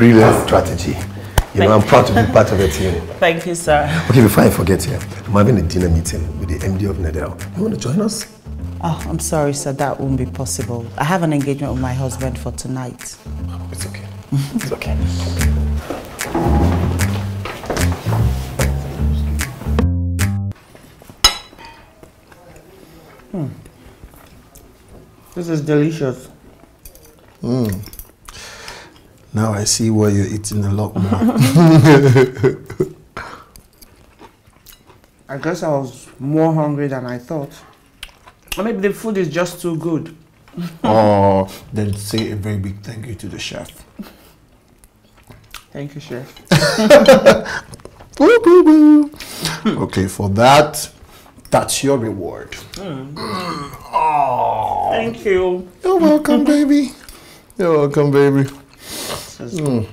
brilliant strategy. You know, I'm proud to be part of a team. Thank you, sir. Okay, before I forget here, I'm having a dinner meeting with the MD of Nadel. You want to join us? Oh, I'm sorry, sir. That won't be possible. I have an engagement with my husband for tonight. It's okay. it's okay. Hmm. This is delicious. Now I see why you're eating a lot more. I guess I was more hungry than I thought. Or maybe the food is just too good. oh, then say a very big thank you to the chef. Thank you, chef. okay, for that, that's your reward. Mm. oh. Thank you. You're welcome, baby. You're welcome, baby. Mm.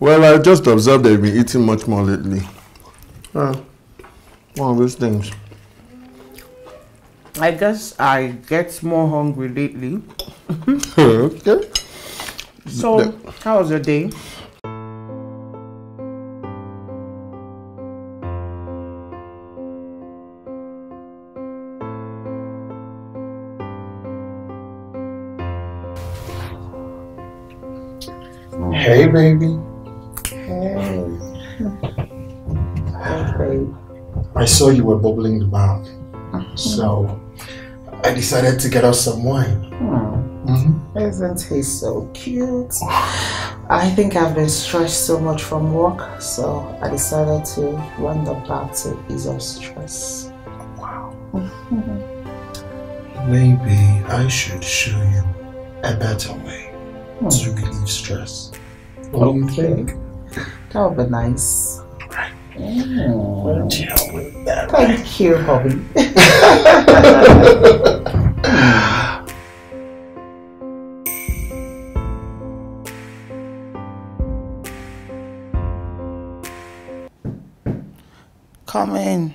Well, I just observed that you've been eating much more lately. Uh, one of those things. I guess I get more hungry lately. okay. So, how was your day? Baby. Hey. I saw you were bubbling the bath. Uh-huh. So, I decided to get us some wine. Mm-hmm. Isn't he so cute? I think I've been stressed so much from work, so I decided to run the bath to ease off stress. Wow. Mm-hmm. Maybe I should show you a better way to hmm. relieve stress. What do? That would be nice. Right. You with that? Thank you, hubby. Come in.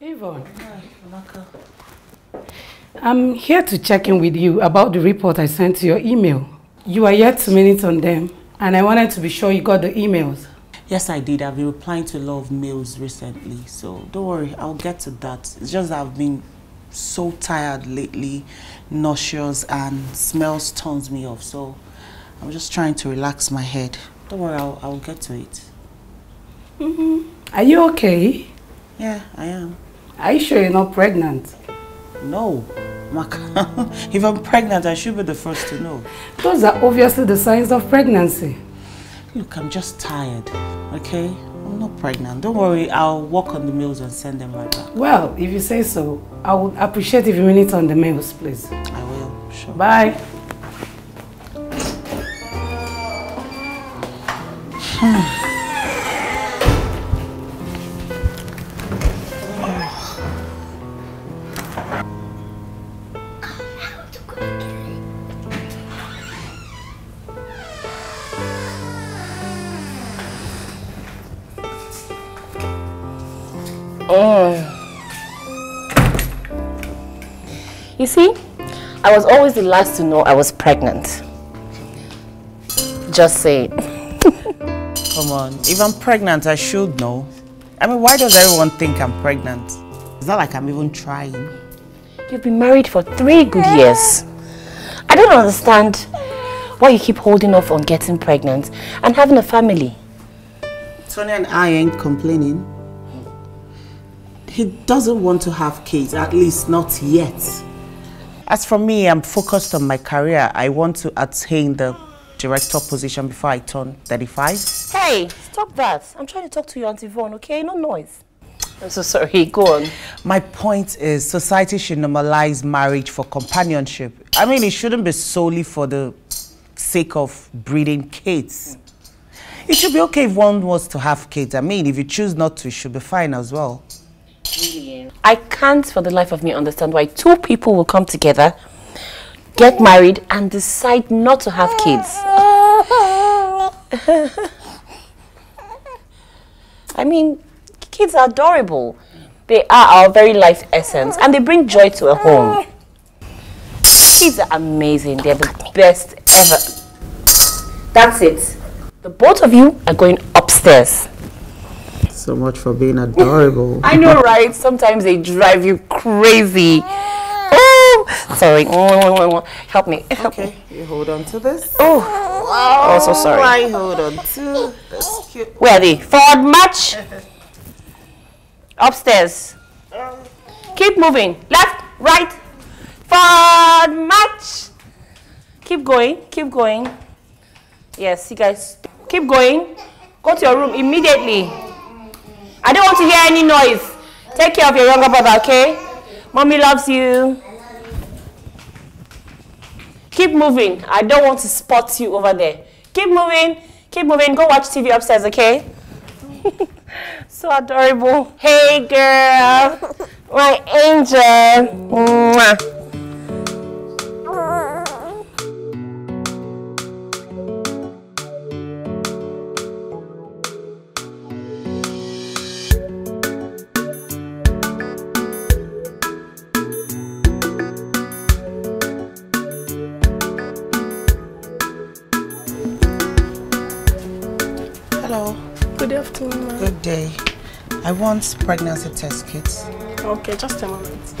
Yvonne. I'm here to check in with you about the report I sent to your email. You are yet to minute on them, and I wanted to be sure you got the emails. Yes, I did. I've been replying to a lot of mails recently, so don't worry, I'll get to that. It's just that I've been so tired lately, nauseous, and smells turns me off, so I'm just trying to relax my head. Don't worry, I'll, I'll get to it. Mm-hmm. Are you okay? Yeah, I am. Are you sure you're not pregnant? No. Maka. if I'm pregnant, I should be the first to know. Those are obviously the signs of pregnancy. Look, I'm just tired, okay? I'm not pregnant. Don't worry, I'll work on the meals and send them right back. Well, if you say so, I would appreciate if you minute on the mails, please. I will, sure. Bye. You I was always the last to know I was pregnant. Just say it. Come on, if I'm pregnant, I should know. I mean, why does everyone think I'm pregnant? It's not like I'm even trying. You've been married for three good years. I don't understand why you keep holding off on getting pregnant and having a family. Tony and I ain't complaining. He doesn't want to have kids, at least not yet. As for me, I'm focused on my career. I want to attain the director position before I turn 35. Hey, stop that. I'm trying to talk to you, Auntie Vaughn, okay? No noise. I'm so sorry. Go on. My point is society should normalize marriage for companionship. I mean, it shouldn't be solely for the sake of breeding kids. It should be okay if one wants to have kids. I mean, if you choose not to, it should be fine as well. I can't for the life of me understand why two people will come together, get married, and decide not to have kids. I mean, kids are adorable. They are our very life essence, and they bring joy to a home. Kids are amazing. They're the best ever. That's it. The both of you are going upstairs. So much for being adorable. I know, right? Sometimes they drive you crazy. Oh, sorry. Help me. Help okay, you hold on to this. Oh, oh, so sorry. I hold on to this cute. Where are they? Forward march. Upstairs. Keep moving. Left, right. Forward march. Keep going. Keep going. Yes, you guys keep going. Go to your room immediately. I don't want to hear any noise. Take care of your younger brother, okay? Mommy loves you. Keep moving. I don't want to spot you over there. Keep moving. Keep moving. Go watch TV upstairs, okay? so adorable. Hey, girl. My angel. Mwah. I want pregnancy test kits. Okay, just a moment.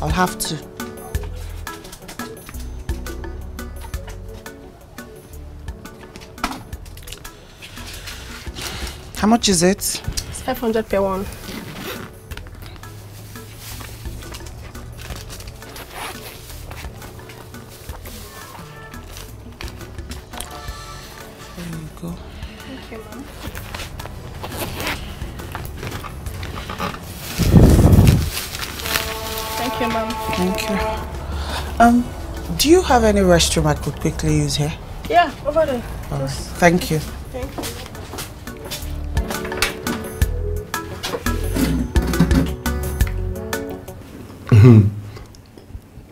I'll have to. How much is it? 500 per one. Have any restroom I could quickly use here? Yeah, over there. All right. Just- Thank you. Thank you.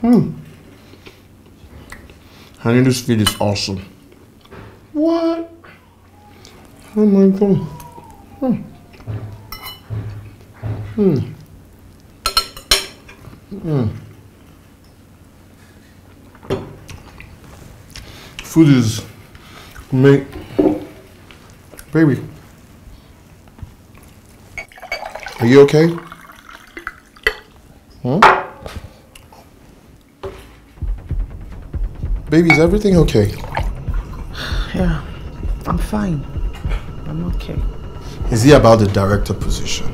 Hmm. Honey, this feed is awesome. What? Oh my god. Hmm. Hmm. Hmm. Food is made. Baby. Are you okay? Huh? Baby, is everything okay? Yeah, I'm fine. I'm okay. Is he about the director position?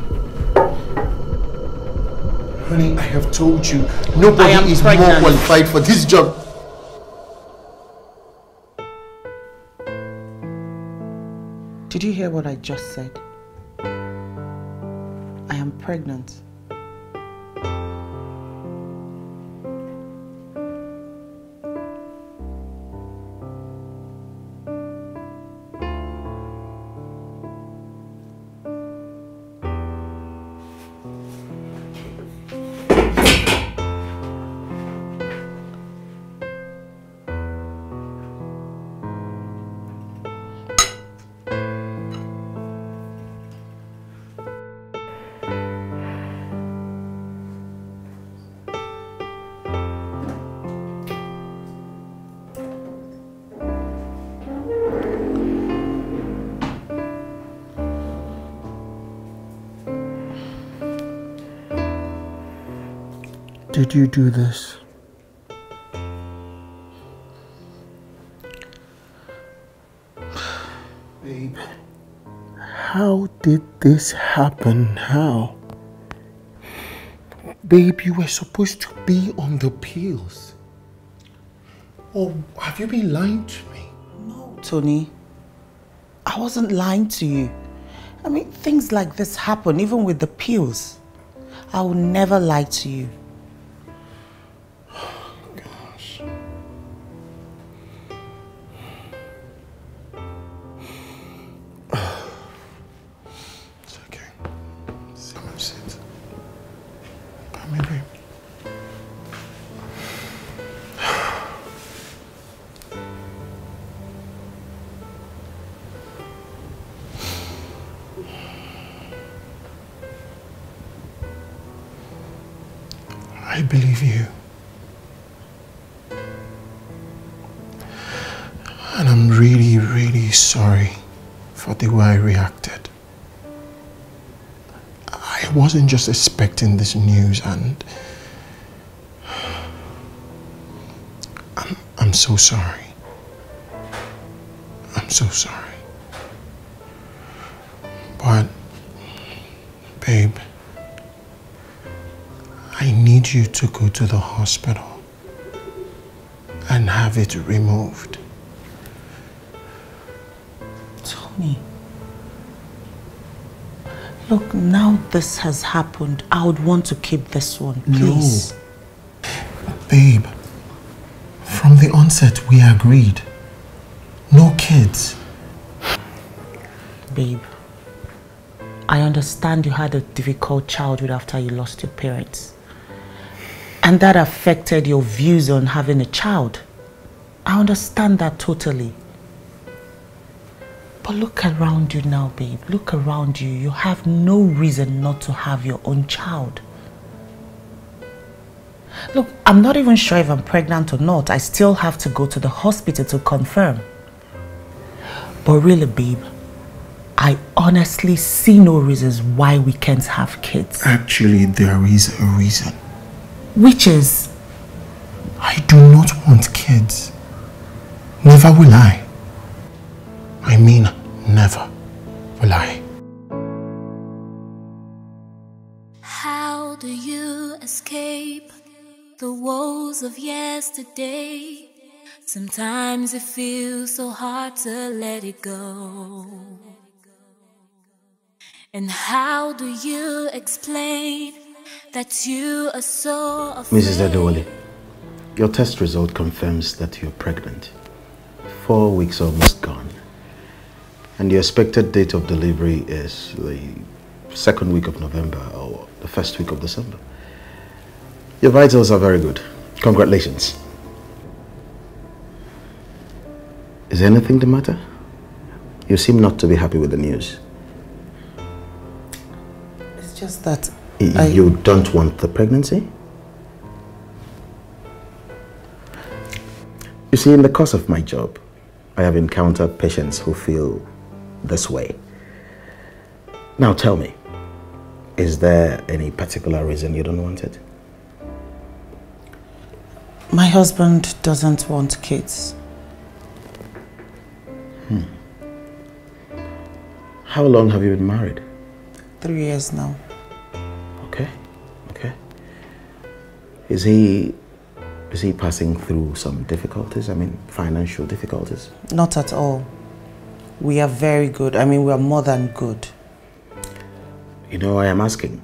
Honey, I have told you, nobody is pregnant. more qualified for this job. What I just said? I am pregnant. Did you do this? Babe, how did this happen? How? Babe, you were supposed to be on the pills. Or have you been lying to me? No, Tony. I wasn't lying to you. I mean, things like this happen even with the pills. I will never lie to you. I reacted. I wasn't just expecting this news and I'm, I'm so sorry. I'm so sorry. But, babe, I need you to go to the hospital and have it removed. Tony. Look, now this has happened. I would want to keep this one, please. No. Babe, from the onset we agreed. No kids. Babe, I understand you had a difficult childhood after you lost your parents. And that affected your views on having a child. I understand that totally. But look around you now, babe. Look around you. You have no reason not to have your own child. Look, I'm not even sure if I'm pregnant or not. I still have to go to the hospital to confirm. But really, babe, I honestly see no reasons why we can't have kids. Actually, there is a reason. Which is? I do not want kids. Never will I. I mean, never will I. How do you escape the woes of yesterday? Sometimes it feels so hard to let it go. And how do you explain that you are so afraid? Mrs. Adewale, your test result confirms that you're pregnant. Four weeks almost gone. And the expected date of delivery is the second week of November or the first week of December. Your vitals are very good. Congratulations. Is anything the matter? You seem not to be happy with the news. It's just that I- You don't want the pregnancy? You see, in the course of my job, I have encountered patients who feel this way. Now tell me, is there any particular reason you don't want it? my husband doesn't want kids. Hmm. How long have you been married? Three years now. Okay, okay. Is he is he passing through some difficulties? I mean, financial difficulties? Not at all. We are very good. I mean, we are more than good. You know, I am asking.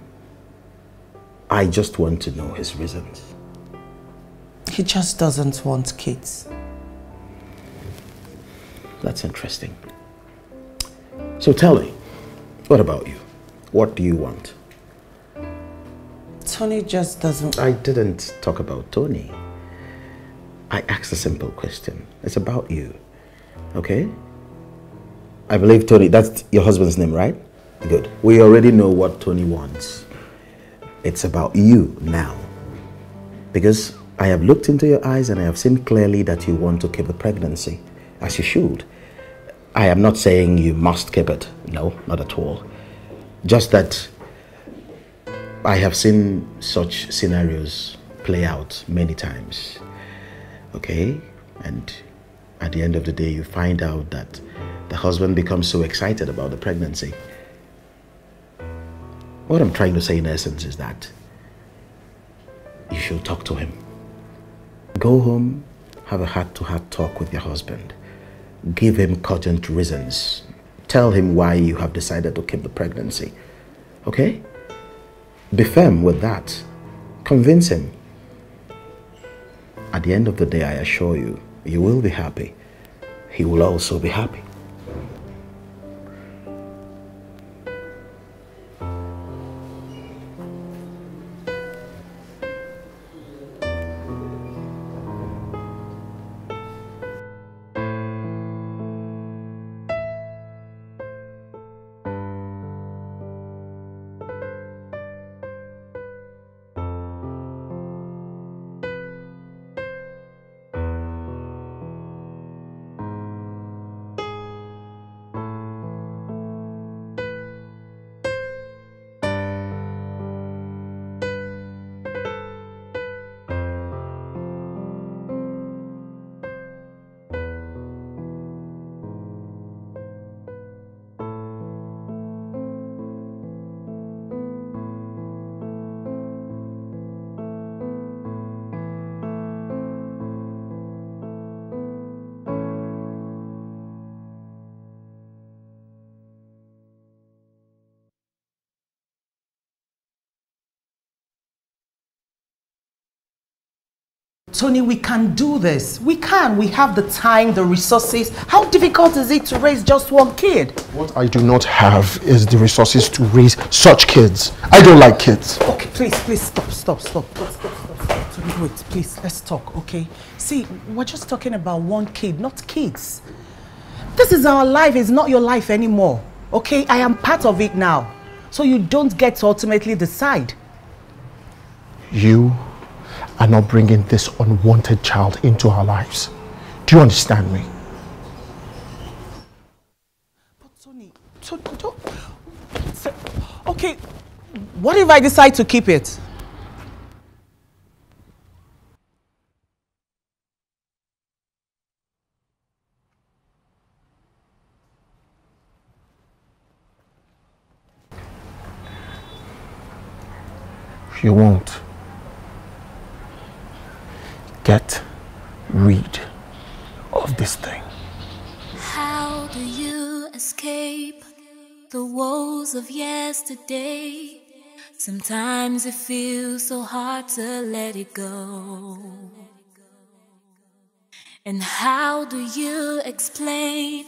I just want to know his reasons. He just doesn't want kids. That's interesting. So tell me, what about you? What do you want? Tony just doesn't. I didn't talk about Tony. I asked a simple question. It's about you. Okay? I believe Tony, that's your husband's name, right? Good. We already know what Tony wants. It's about you now. Because I have looked into your eyes and I have seen clearly that you want to keep the pregnancy, as you should. I am not saying you must keep it. No, not at all. Just that I have seen such scenarios play out many times. Okay? And at the end of the day, you find out that the husband becomes so excited about the pregnancy. What I'm trying to say in essence is that you should talk to him. Go home, have a heart to heart talk with your husband. Give him cogent reasons. Tell him why you have decided to keep the pregnancy. Okay? Be firm with that. Convince him. At the end of the day, I assure you, you will be happy. He will also be happy. Tony, we can do this. We can. We have the time, the resources. How difficult is it to raise just one kid? What I do not have is the resources to raise such kids. I don't like kids. Okay, please, please stop, stop, stop. Stop, stop, stop. Tony, wait, please, let's talk, okay? See, we're just talking about one kid, not kids. This is our life, it's not your life anymore. Okay? I am part of it now. So you don't get to ultimately decide. You are not bringing this unwanted child into our lives. Do you understand me? Tony, Tony, don't... Okay, what if I decide to keep it? You won't. Get rid of this thing. How do you escape the woes of yesterday? Sometimes it feels so hard to let it go. And how do you explain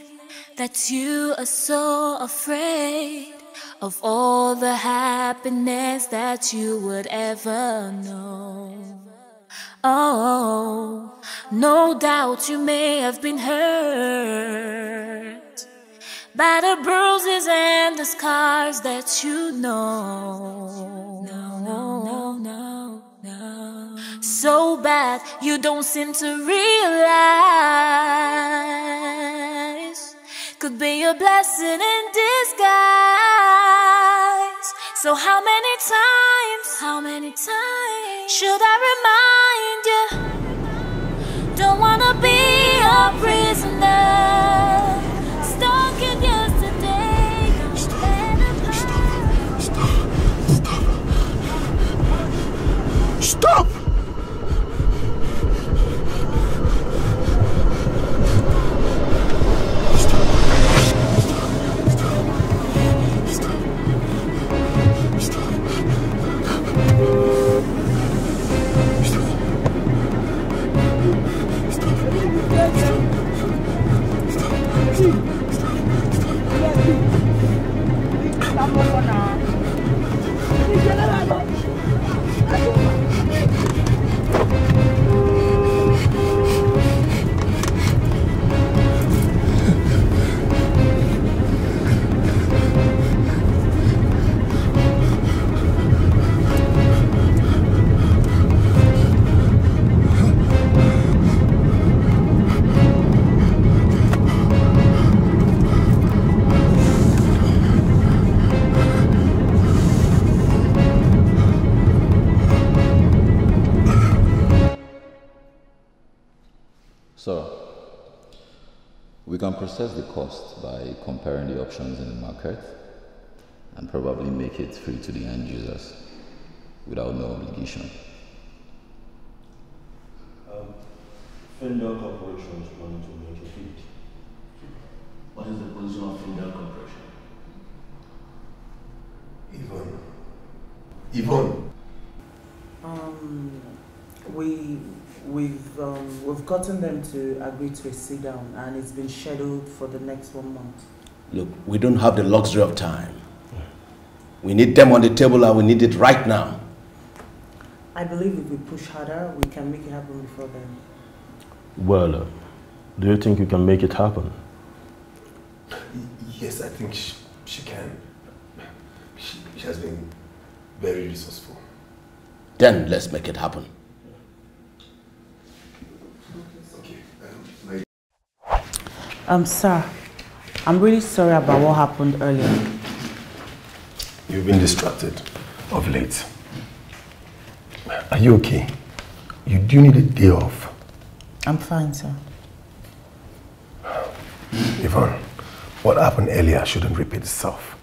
that you are so afraid of all the happiness that you would ever know? Oh, no doubt you may have been hurt by the bruises and the scars that you know. No, no, no, no. So bad you don't seem to realize could be a blessing in disguise. So how many times, how many times should I remind you? Don't wanna be a prisoner, stuck in yesterday. Stop! So, we can process the cost by comparing the options in the market and probably make it free to the end users without no obligation. Um, Fender Corporation is planning to make a bid. What is the position of Fender Corporation? Yvonne. Yvonne. Um, we we've um, we've gotten them to agree to a sit down, and it's been scheduled for the next one month. Look, we don't have the luxury of time. We need them on the table and we need it right now. I believe if we push harder, we can make it happen before then. Well, uh, do you think you can make it happen? Yes, I think she, she can. She, she has been very resourceful. Then let's make it happen. Um, sir, I'm really sorry about what happened earlier. You've been distracted of late. Are you okay? You do need a day off. I'm fine, sir. Yvonne, what happened earlier shouldn't repeat itself.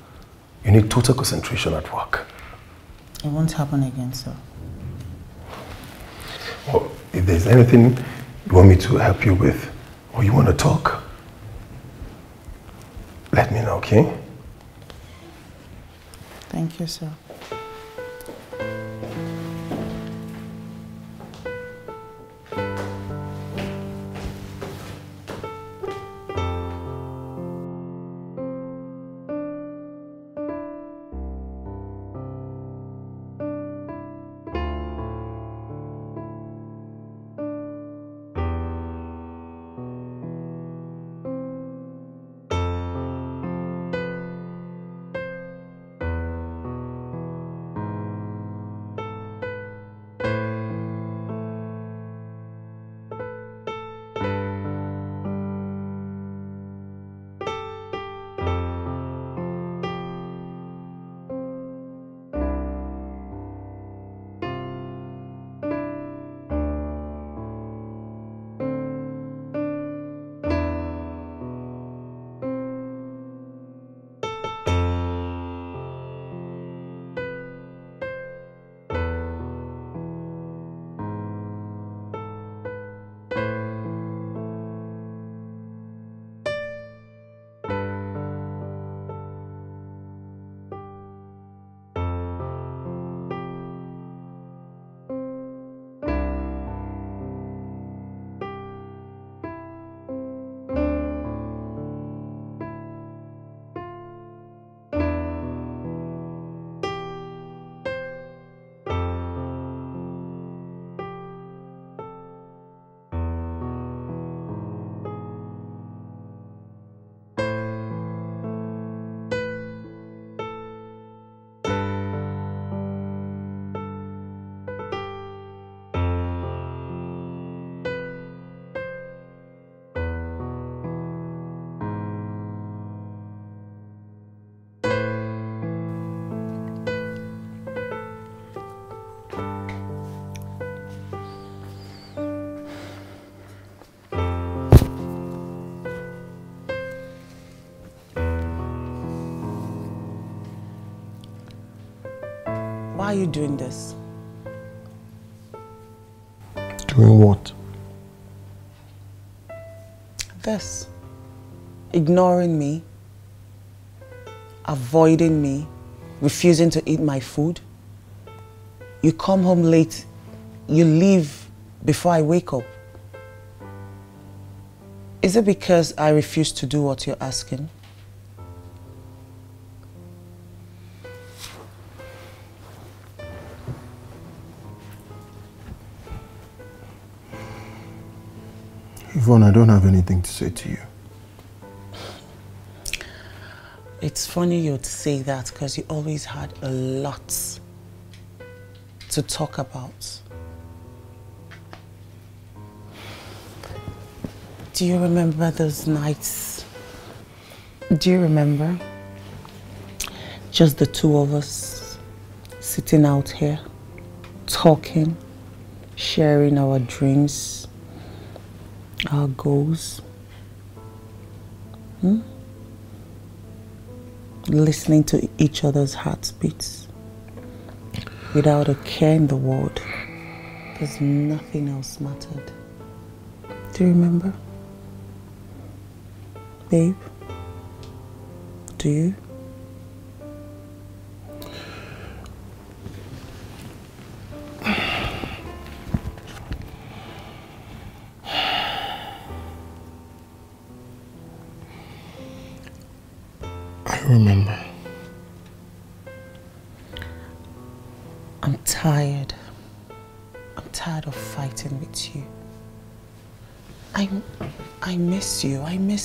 You need total concentration at work. It won't happen again, sir. Well, if there's anything you want me to help you with, or you want to talk, let me know, okay? Thank you, sir. Why are you doing this? Doing what? This. Ignoring me, avoiding me, refusing to eat my food. You come home late, you leave before I wake up. Is it because I refuse to do what you're asking? Yvonne, I don't have anything to say to you. It's funny you'd say that because you always had a lot to talk about. Do you remember those nights? Do you remember? Just the two of us sitting out here, talking, sharing our dreams, our goals. Hmm? Listening to each other's heartbeats without a care in the world. Because nothing else mattered. Do you remember? Babe? Do you?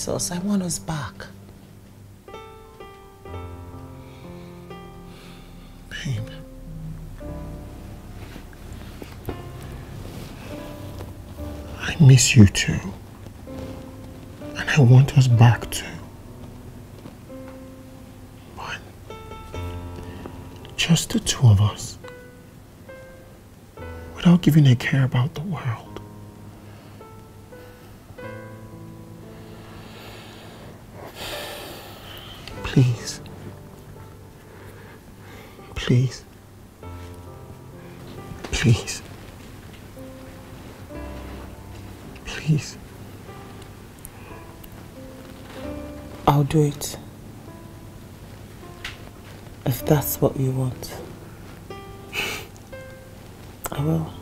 Miss us. I want us back. Babe. I miss you too. And I want us back too. But just the two of us. Without giving a care about the world. Please. Please. Please. Please. I'll do it. If that's what you want. I will.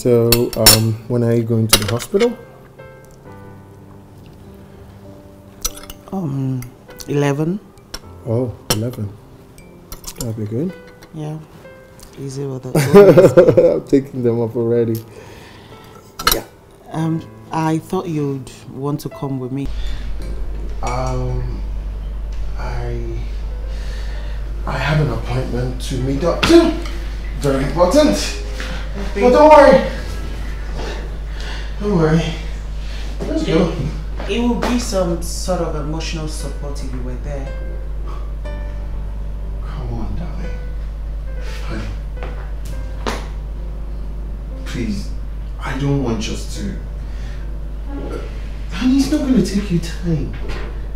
So, um, when are you going to the hospital? Um, 11. Oh, 11. That'll be good. Yeah. Easy with it. I'm taking them up already. Yeah. Um, I thought you'd want to come with me. Um, I I have an appointment to meet doctor. Very important. But don't worry. Don't worry. Let's go. It will be some sort of emotional support if you were there. Come on, darling. Honey. Please, I don't want just to. Honey, it's not going to take you time.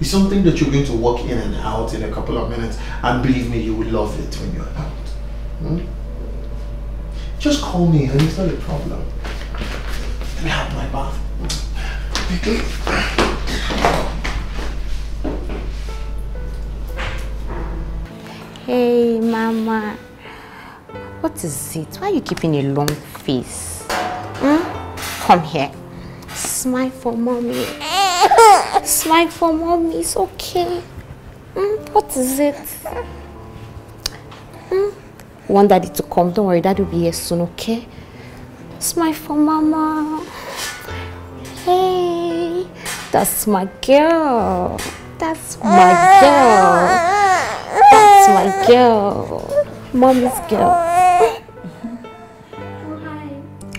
It's something that you're going to walk in and out in a couple of minutes, and believe me, you will love it when you're out. Hmm? Just call me, and It's not a problem. Let me have my bath. Hey, Mama. What is it? Why are you keeping a long face? Hmm? Come here. Smile for mommy. Smile for mommy. It's okay. Hmm? What is it? Hmm? Want daddy to come. Don't worry, daddy will be here soon, okay? Smile for mama. Hey, that's my girl. That's my girl. That's my girl. Mommy's girl. Hi.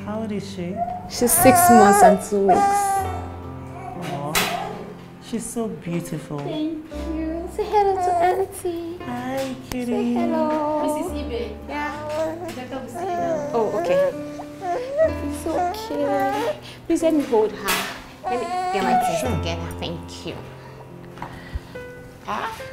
How old is she? She's six months and two weeks. Aw, she's so beautiful. Thank you. Say hello to auntie. Hi, kitty. Say hello. Mrs. Yeah. Better we see you now. Oh, okay. It's okay. Please let me hold her. Let me get my things together. Thank you. Ah.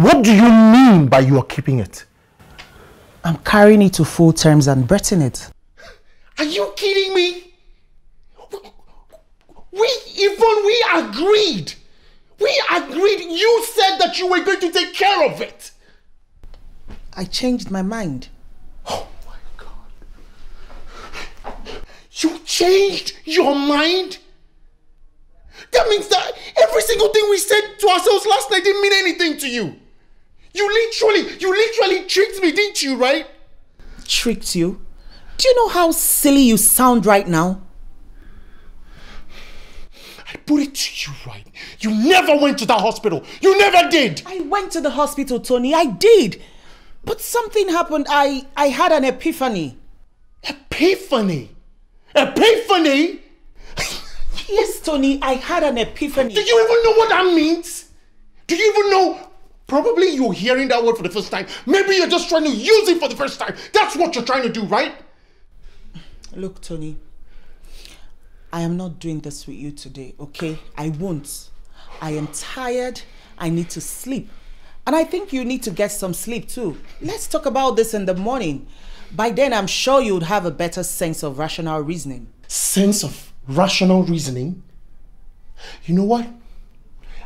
What do you mean by you are keeping it? I'm carrying it to full terms and breathing it. Are you kidding me? We, Yvonne, we agreed. We agreed. You said that you were going to take care of it. I changed my mind. Oh my God. You changed your mind? That means that every single thing we said to ourselves last night didn't mean anything to you. You literally, you literally tricked me, didn't you, right? Tricked you? Do you know how silly you sound right now? I put it to you right. You never went to that hospital. You never did. I went to the hospital, Tony. I did. But something happened. I, I had an epiphany. Epiphany? Epiphany? yes, Tony. I had an epiphany. Do you even know what that means? Do you even know? Probably you're hearing that word for the first time. Maybe you're just trying to use it for the first time. That's what you're trying to do, right? Look, Tony. I am not doing this with you today, okay? I won't. I am tired. I need to sleep. And I think you need to get some sleep too. Let's talk about this in the morning. By then, I'm sure you'd have a better sense of rational reasoning. Sense of rational reasoning? You know what?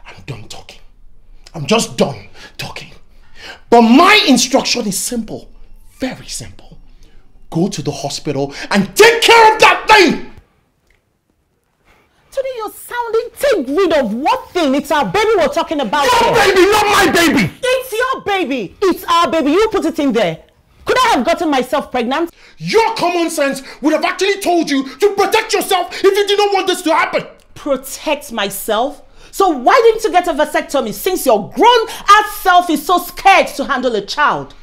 I'm done talking. I'm just done talking. But my instruction is simple. Very simple. Go to the hospital and take care of that thing! Tony, you're sounding. Take rid of what thing? It's our baby we're talking about. Your here. baby, not my baby! It's your baby. It's our baby. You put it in there. Could I have gotten myself pregnant? Your common sense would have actually told you to protect yourself if you did not want this to happen. Protect myself? So why didn't you get a vasectomy since your grown ass self is so scared to handle a child?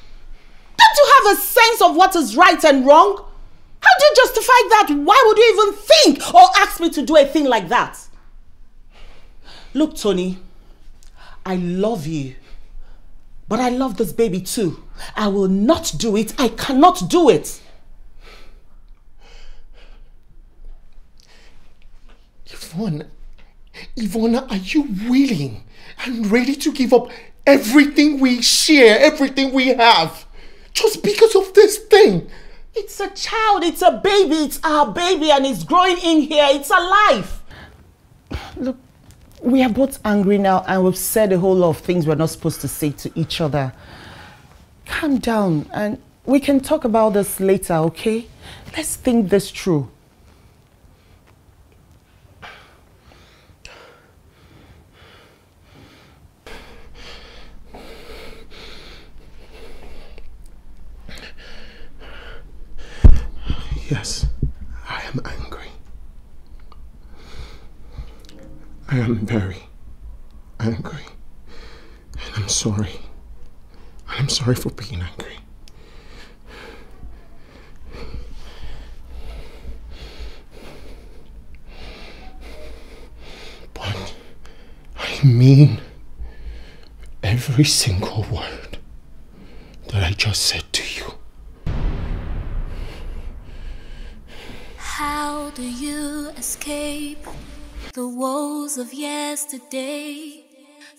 Don't you have a sense of what is right and wrong? How do you justify that? Why would you even think or ask me to do a thing like that? Look, Tony, I love you. But I love this baby too. I will not do it. I cannot do it. Yvonne, Yvonne, are you willing and ready to give up everything we share, everything we have, just because of this thing? It's a child, it's a baby, it's our baby, and it's growing in here. It's alive. Look, we are both angry now, and we've said a whole lot of things we're not supposed to say to each other. Calm down, and we can talk about this later, okay? Let's think this through. Yes, I am angry. I am very angry. And I'm sorry. And I'm sorry for being angry. But I mean every single word that I just said to you. How do you escape the woes of yesterday?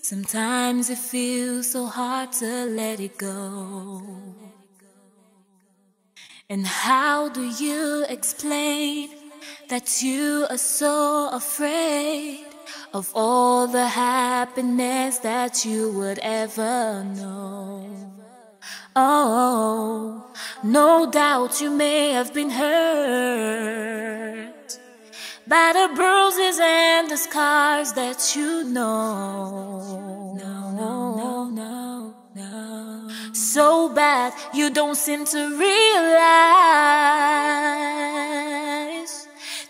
Sometimes it feels so hard to let it go. And how do you explain that you are so afraid of all the happiness that you would ever know? Oh, no doubt you may have been hurt by the bruises and the scars that you know. No, no, no, no. So bad you don't seem to realize.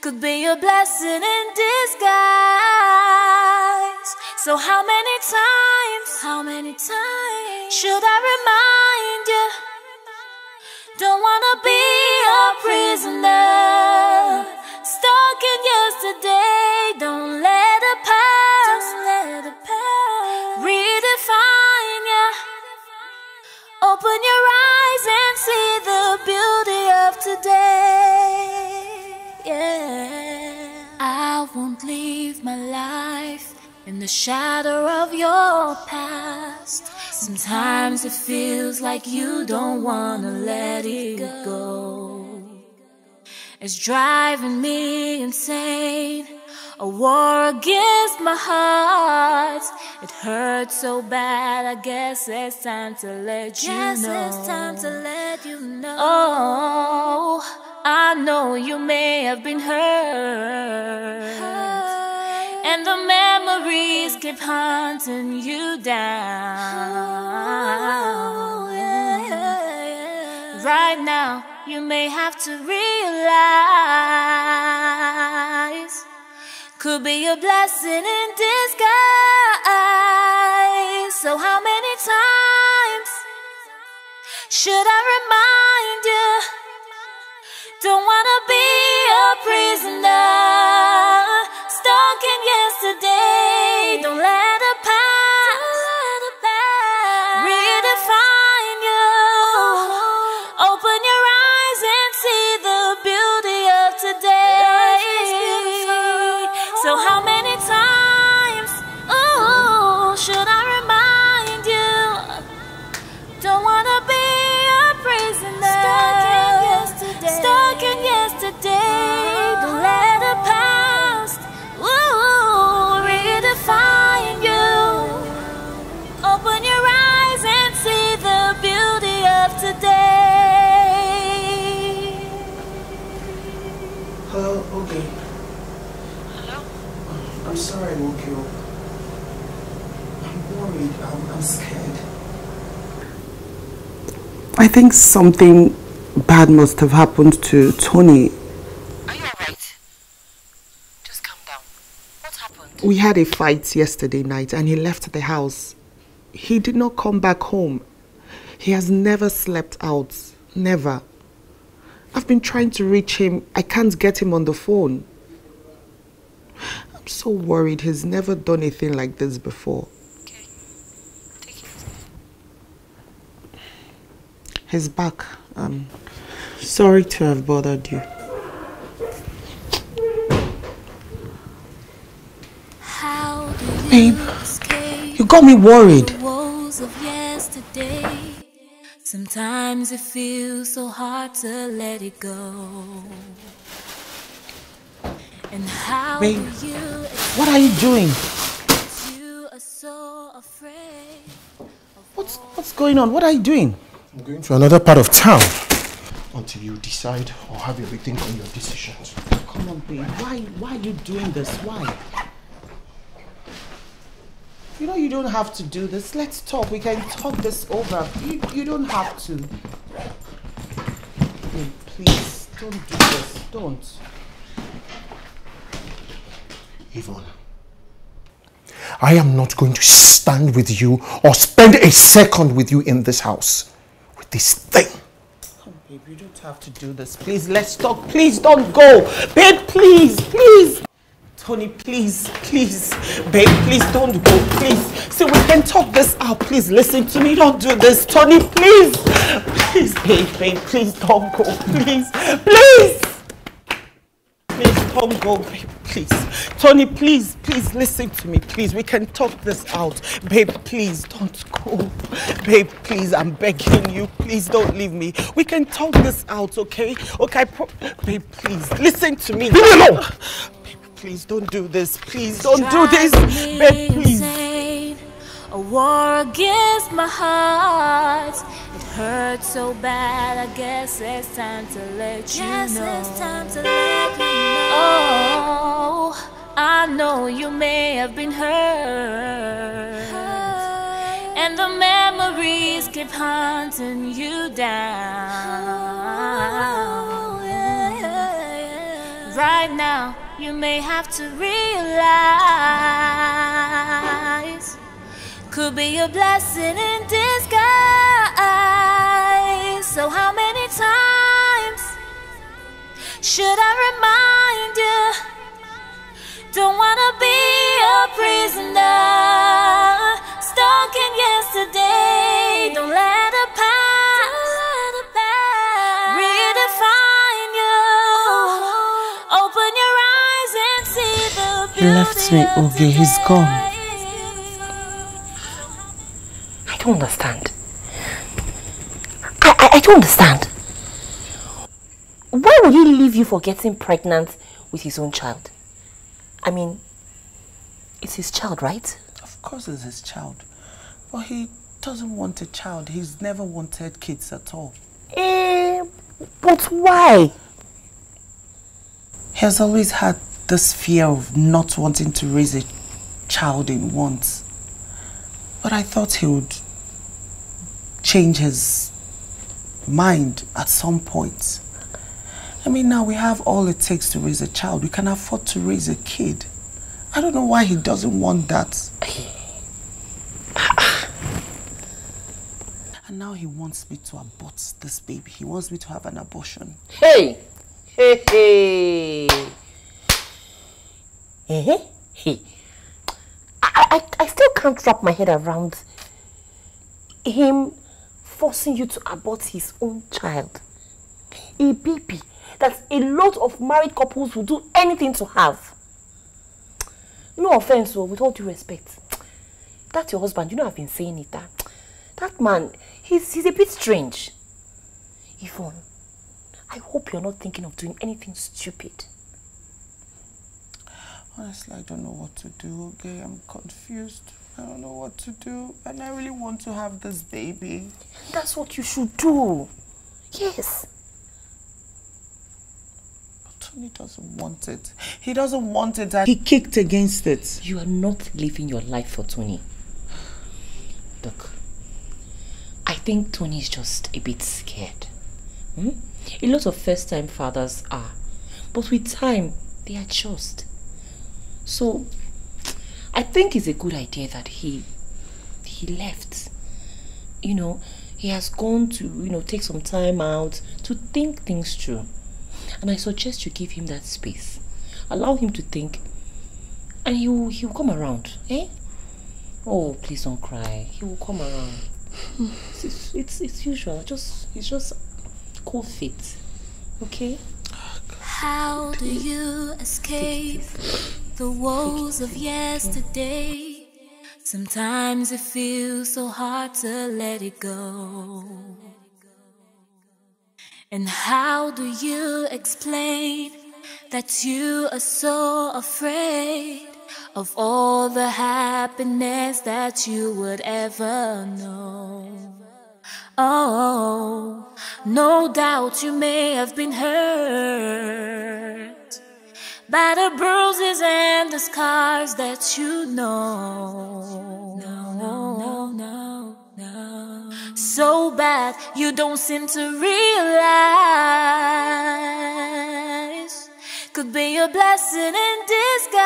Could be a blessing in disguise. So how many times, how many times should I remind be a prisoner, stuck in yesterday. Don't let the past, let the past redefine you. Open your eyes and see the beauty of today. Yeah, I won't leave my life in the shadow of your past. Sometimes it feels like you don't wanna let it go. It's driving me insane. A war against my heart. It hurts so bad. I guess it's time to let you Guess know. it's time to let you know. Oh, I know you may have been hurt. And the memories keep hunting you down. Oh, right now, you may have to realize could be a blessing in disguise. So, how many times should I remind you? Don't wanna be a prisoner, stuck in yesterday. Don't let the I think something bad must have happened to Tony. Are you alright? Just calm down. What happened? We had a fight yesterday night and he left the house. He did not come back home. He has never slept out. Never. I've been trying to reach him. I can't get him on the phone. I'm so worried. He's never done anything like this before. He's back. I'm sorry to have bothered you. How you Babe, you got me worried. the of yesterday? Sometimes it feels so hard to let it go. And how Babe, you What are you doing? You are so afraid. What's what's going on? What are you doing? I'm going to another part of town until you decide or have you rethink on your decisions. Come on, babe. Why why are you doing this? Why? You know you don't have to do this. Let's talk. We can talk this over. You you don't have to. Babe, please don't do this. Don't. Yvonne, I am not going to stand with you or spend a second with you in this house this thing. Come, babe. You don't have to do this. Please, let's talk. Please don't go. Babe, please, please. Tony, please, please. Babe, please don't go. Please. See, we can talk this out. Please listen to me. Don't do this. Tony, please. Please, babe, babe, please don't go. Please, please. Please don't go, babe. Please. Tony, please, please listen to me. Please, we can talk this out. Babe, please don't go. Babe, please, I'm begging you. Please don't leave me. We can talk this out, okay? Okay, pro- babe, please listen to me. Leave me alone. Babe, please don't do this. Please don't do this. Babe, please. A war against my heart. It hurts so bad. I guess it's time to let you know. it's time to let you know. Oh, I know you may have been hurt. And the memories keep hunting you down. Oh, right now, you may have to realize could be a blessing in disguise. So, how many times should I remind you? Don't wanna be a prisoner, stuck in yesterday. Don't let the past redefine you. Open your eyes and see the He left me, Oge. He's gone. Don't understand. I, I, I don't understand. Why would he leave you for getting pregnant with his own child? I mean, it's his child, right? Of course, it's his child. But he doesn't want a child. He's never wanted kids at all. Eh, but why? He has always had this fear of not wanting to raise a child in once. But I thought he would change his mind at some point. I mean, now we have all it takes to raise a child. We can afford to raise a kid. I don't know why he doesn't want that. And now he wants me to abort this baby. He wants me to have an abortion. Hey! Hey, hey! Eh? Hey! I, I, I still can't wrap my head around him forcing you to abort his own child. A baby that a lot of married couples would do anything to have. No offense, oh, with all due respect. That's your husband, you know I've been saying it. That, that man, he's, he's a bit strange. Yvonne, I hope you're not thinking of doing anything stupid. Honestly, I don't know what to do, okay? I'm confused. I don't know what to do. And I really want to have this baby. That's what you should do. Yes. But Tony doesn't want it. He doesn't want it and he kicked against it. You are not living your life for Tony. Look, I think Tony is just a bit scared. Hmm? A lot of first time fathers are. But with time, they adjust. So, I think it's a good idea that he he left. You know, he has gone to, you know, take some time out to think things through. And I suggest you give him that space. Allow him to think and he will, he will come around, eh? Oh, please don't cry. He will come around. It's, it's, it's, usual. Just It's just cold feet. Okay? How do you escape the woes of yesterday? Sometimes it feels so hard to let it go. And how do you explain that you are so afraid of all the happiness that you would ever know? Oh, no doubt you may have been hurt by the bruises and the scars that you know. No, no, no, no, no. So bad you don't seem to realize could be a blessing in disguise.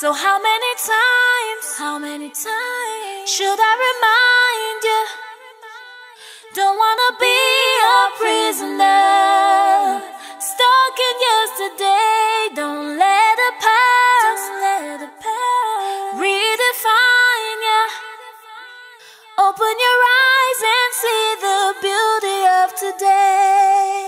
So how many times, how many times should I remind you? Don't wanna be a prisoner, stuck in yesterday. Don't let the past, don't let the past redefine you. Open your eyes and see the beauty of today.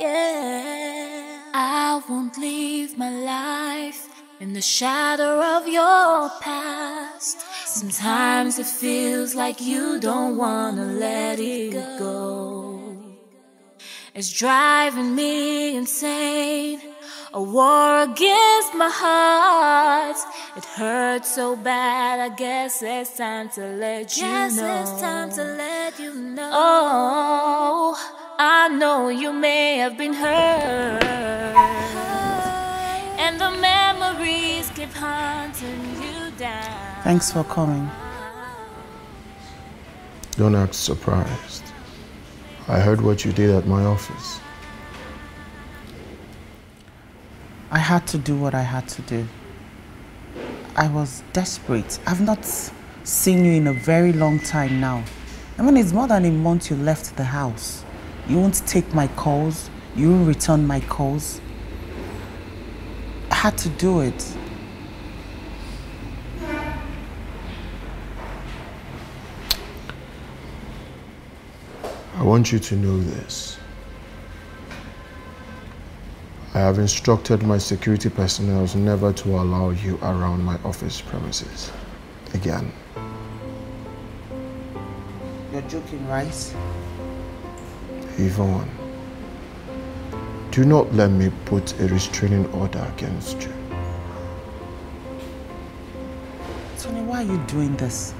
Yeah, I won't leave my life in the shadow of your past. Sometimes it feels like you don't wanna let it go. It's driving me insane. A war against my heart. It hurts so bad. I guess it's time to let you Guess know. it's time to let you know. Oh, I know you may have been hurt. And the memories keep hunting you down. Thanks for coming. Don't act surprised. I heard what you did at my office. I had to do what I had to do. I was desperate. I've not seen you in a very long time now. I mean, it's more than a month you left the house. You won't take my calls. You won't return my calls. I had to do it. Want you to know this. I have instructed my security personnel never to allow you around my office premises again. You're joking, right? Yvonne, do not let me put a restraining order against you. Tony, why are you doing this?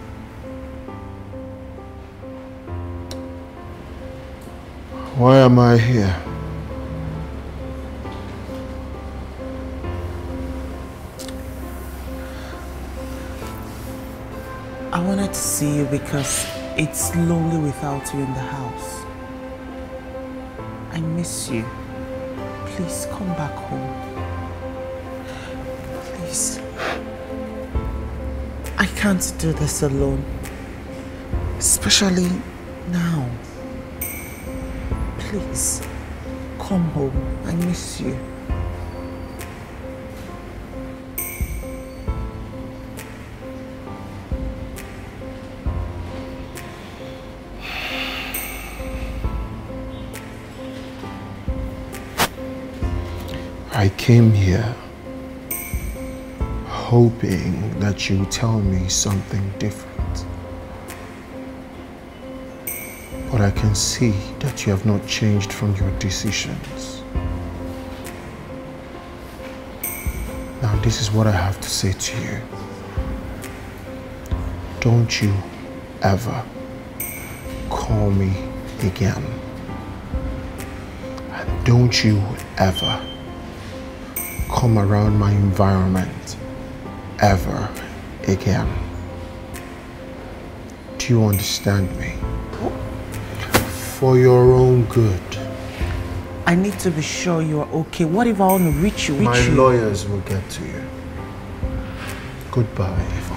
Why am I here? I wanted to see you because it's lonely without you in the house. I miss you. Please come back home. Please. I can't do this alone. Especially now. Please, come home. I miss you. I came here hoping that you would tell me something different. I can see that you have not changed from your decisions. Now, this is what I have to say to you. Don't you ever call me again. And don't you ever come around my environment ever again. Do you understand me? Oh for your own good. I need to be sure you are okay. What if I want to reach you? Reach My you? lawyers will get to you. Goodbye.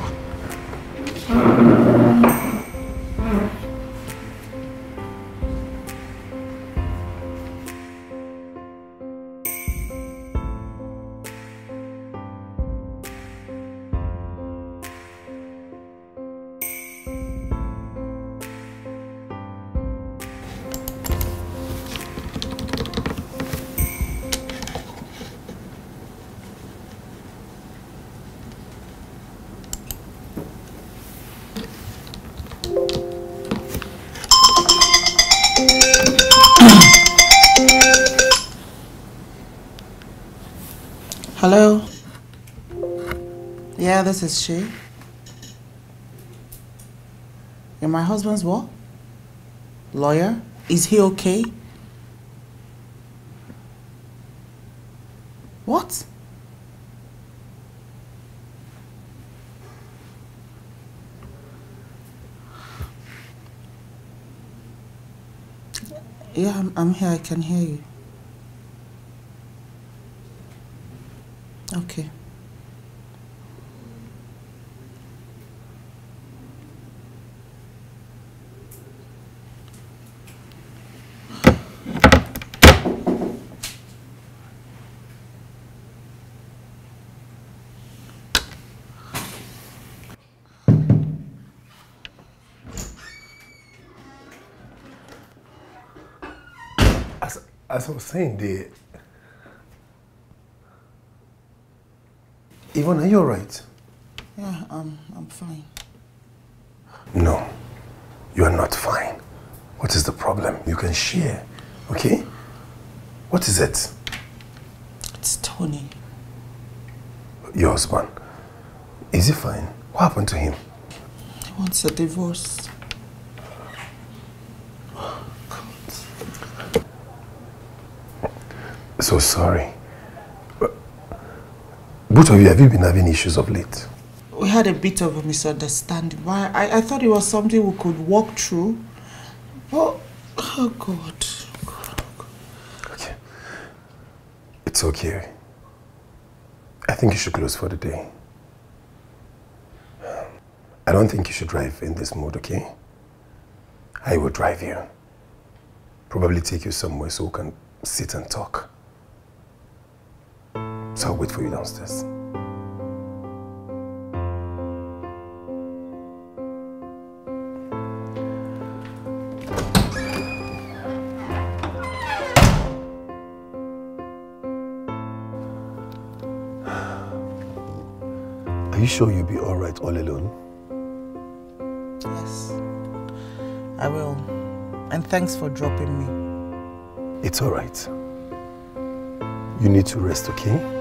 Is she. You're my husband's what? Lawyer? Is he okay? What? Yeah, I'm, I'm here. I can hear you. Okay. As, I was saying, the Yvonne, are you alright? Yeah, um, I'm fine. No, you are not fine. What is the problem? You can share, okay? What is it? It's Tony. Your husband. Is he fine? What happened to him? He wants a divorce. So sorry. But Both of you, have you been having issues of late? We had a bit of a misunderstanding. Why? I, I thought it was something we could walk through. Oh, oh God. Okay. It's okay. I think you should close for the day. I don't think you should drive in this mood, okay? I will drive you. Probably take you somewhere so we can sit and talk. So I'll wait for you downstairs. Are you sure you'll be alright all alone? Yes. I will. And thanks for dropping me. It's alright. You need to rest, okay?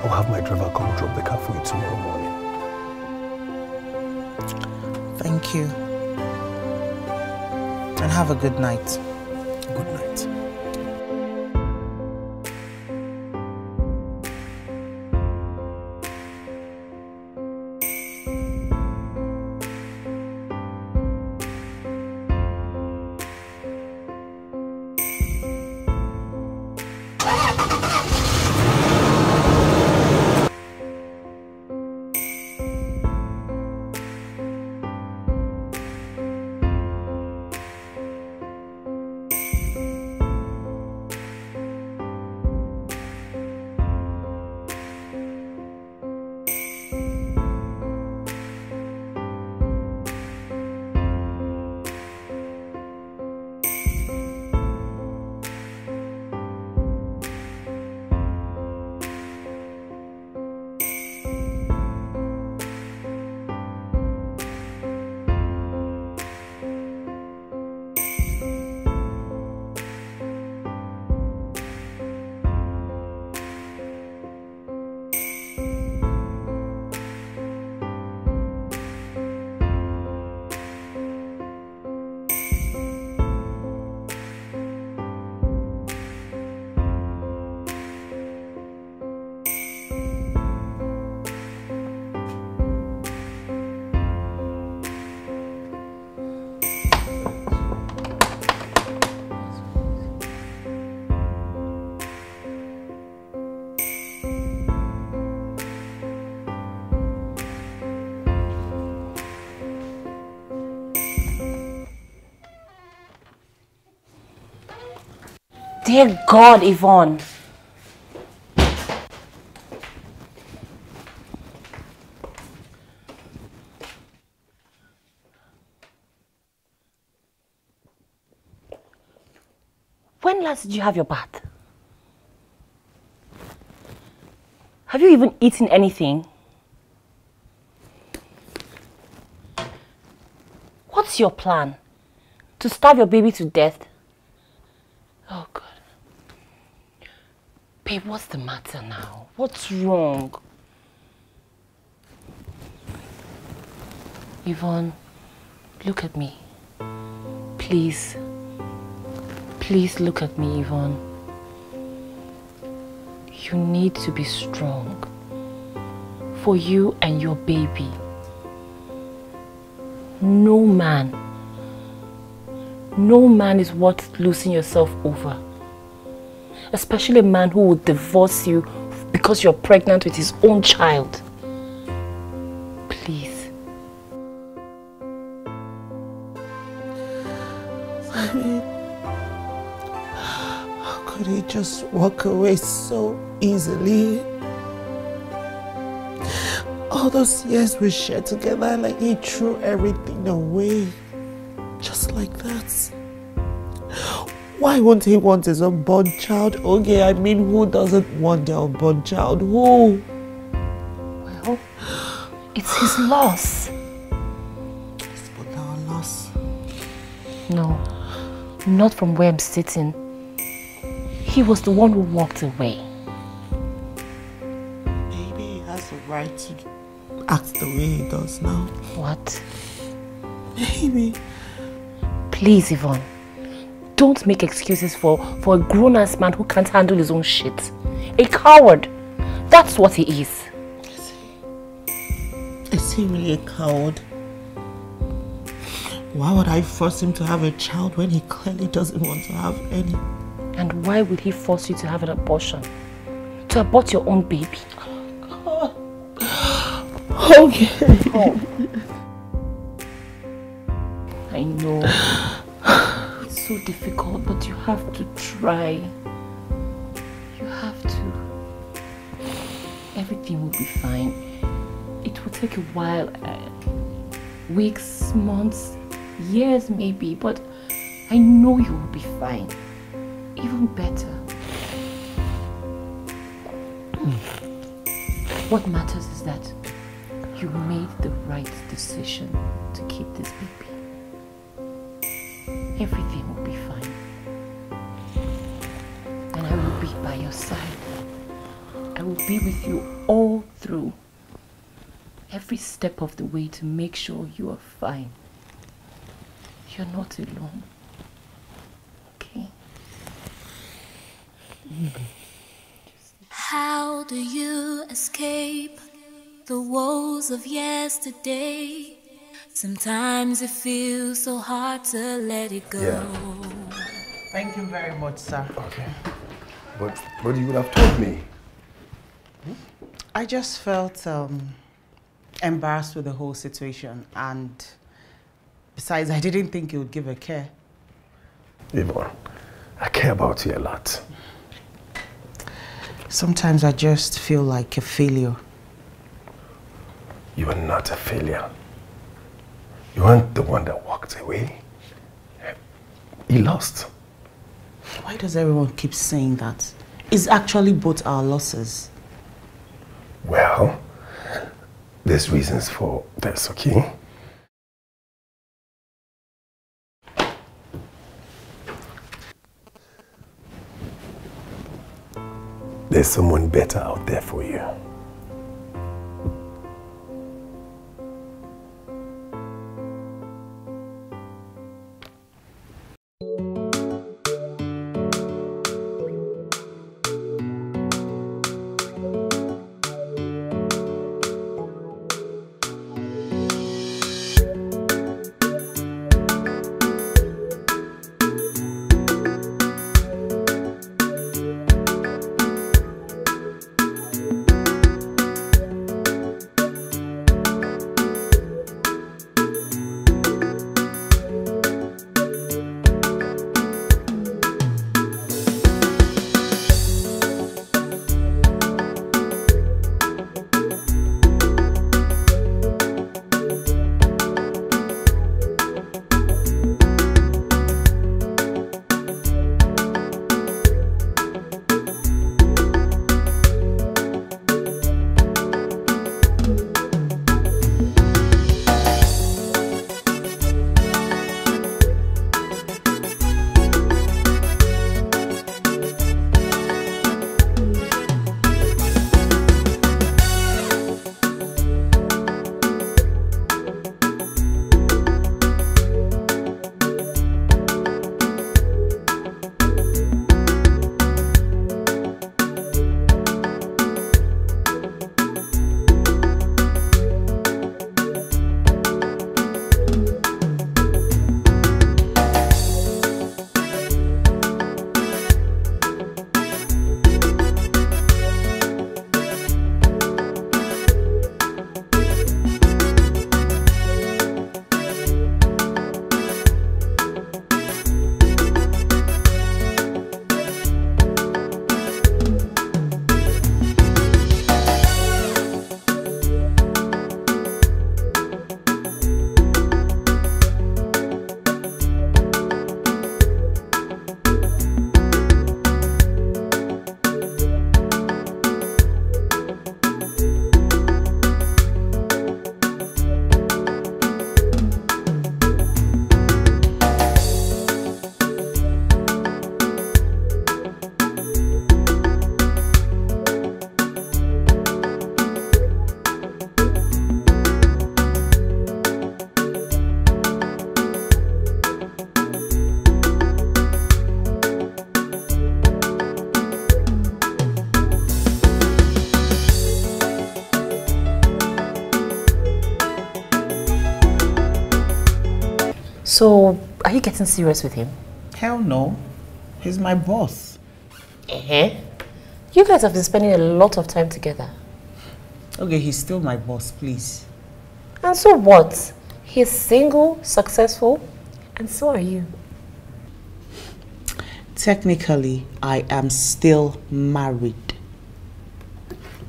I'll have my driver come drop the car for you tomorrow morning. Thank you. And have a good night. Dear God, Yvonne. When last did you have your bath? Have you even eaten anything? What's your plan? To starve your baby to death? Oh, God. Babe, what's the matter now? What's wrong? Yvonne, look at me. Please. Please look at me, Yvonne. You need to be strong. For you and your baby. No man, no man is worth losing yourself over. Especially a man who would divorce you because you're pregnant with his own child. Please. I mean, how could he just walk away so easily? All those years we shared together, like he threw everything away. Just like that. Why won't he want his unborn child? Okay, I mean, who doesn't want their unborn child? Who? Well, it's his loss. It's but our loss. No, not from where I'm sitting. He was the one who walked away. Maybe he has a right to act the way he does now. What? Maybe. Please, Yvonne. Don't make excuses for, for a grown-ass man who can't handle his own shit. A coward. That's what he is. Is he really a coward? Why would I force him to have a child when he clearly doesn't want to have any? And why would he force you to have an abortion? To abort your own baby? Oh God. Okay. I know. So difficult, but you have to try. You have to. Everything will be fine. It will take a while. Uh, weeks, months, years maybe, but I know you will be fine. Even better. What matters is that you made the right decision to keep this baby. Everything will be fine. And I will be by your side. I will be with you all through. Every step of the way to make sure you are fine. You're not alone. Okay? How do you escape the woes of yesterday? Sometimes it feels so hard to let it go. Yeah. Thank you very much, sir. Okay. But, but you would have told me. I just felt um, embarrassed with the whole situation, and besides, I didn't think you would give a care. Yvonne, I care about you a lot. Sometimes I just feel like a failure. You are not a failure. You weren't the one that walked away. He lost. Why does everyone keep saying that? It's actually both our losses. Well, there's reasons for this, okay? There's someone better out there for you. So, are you getting serious with him? Hell no. He's my boss. Uh-huh. You guys have been spending a lot of time together. Okay, he's still my boss, please. And so what? He's single, successful, and so are you. Technically, I am still married.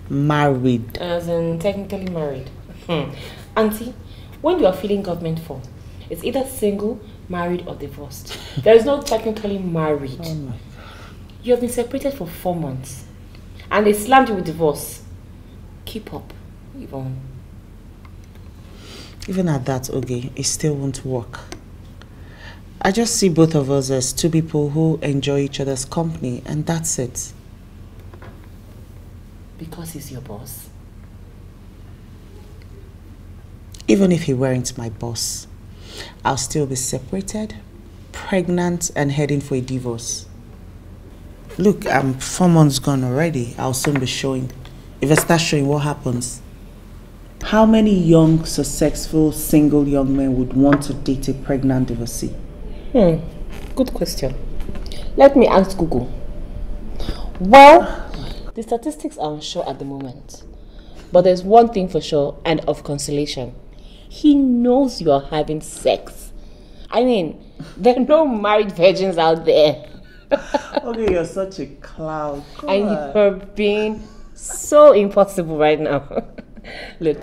Married. As in technically married. Hmm. Auntie, when you are feeling government form, it's either single, married, or divorced. There is no technically married. Oh my You have been separated for four months. And they slammed you with divorce. Keep up, Yvonne. Even at that, okay, it still won't work. I just see both of us as two people who enjoy each other's company, and that's it. Because he's your boss. Even if he weren't my boss, I'll still be separated, pregnant, and heading for a divorce. Look, I'm four months gone already. I'll soon be showing. If I start showing, what happens? How many young, successful, single young men would want to date a pregnant divorcee? Hmm, good question. Let me ask Google. Well, the statistics are unsure at the moment. But there's one thing for sure and of consolation. He knows you are having sex. I mean, there are no married virgins out there. okay, you're such a cloud. and you're being so impossible right now. Look,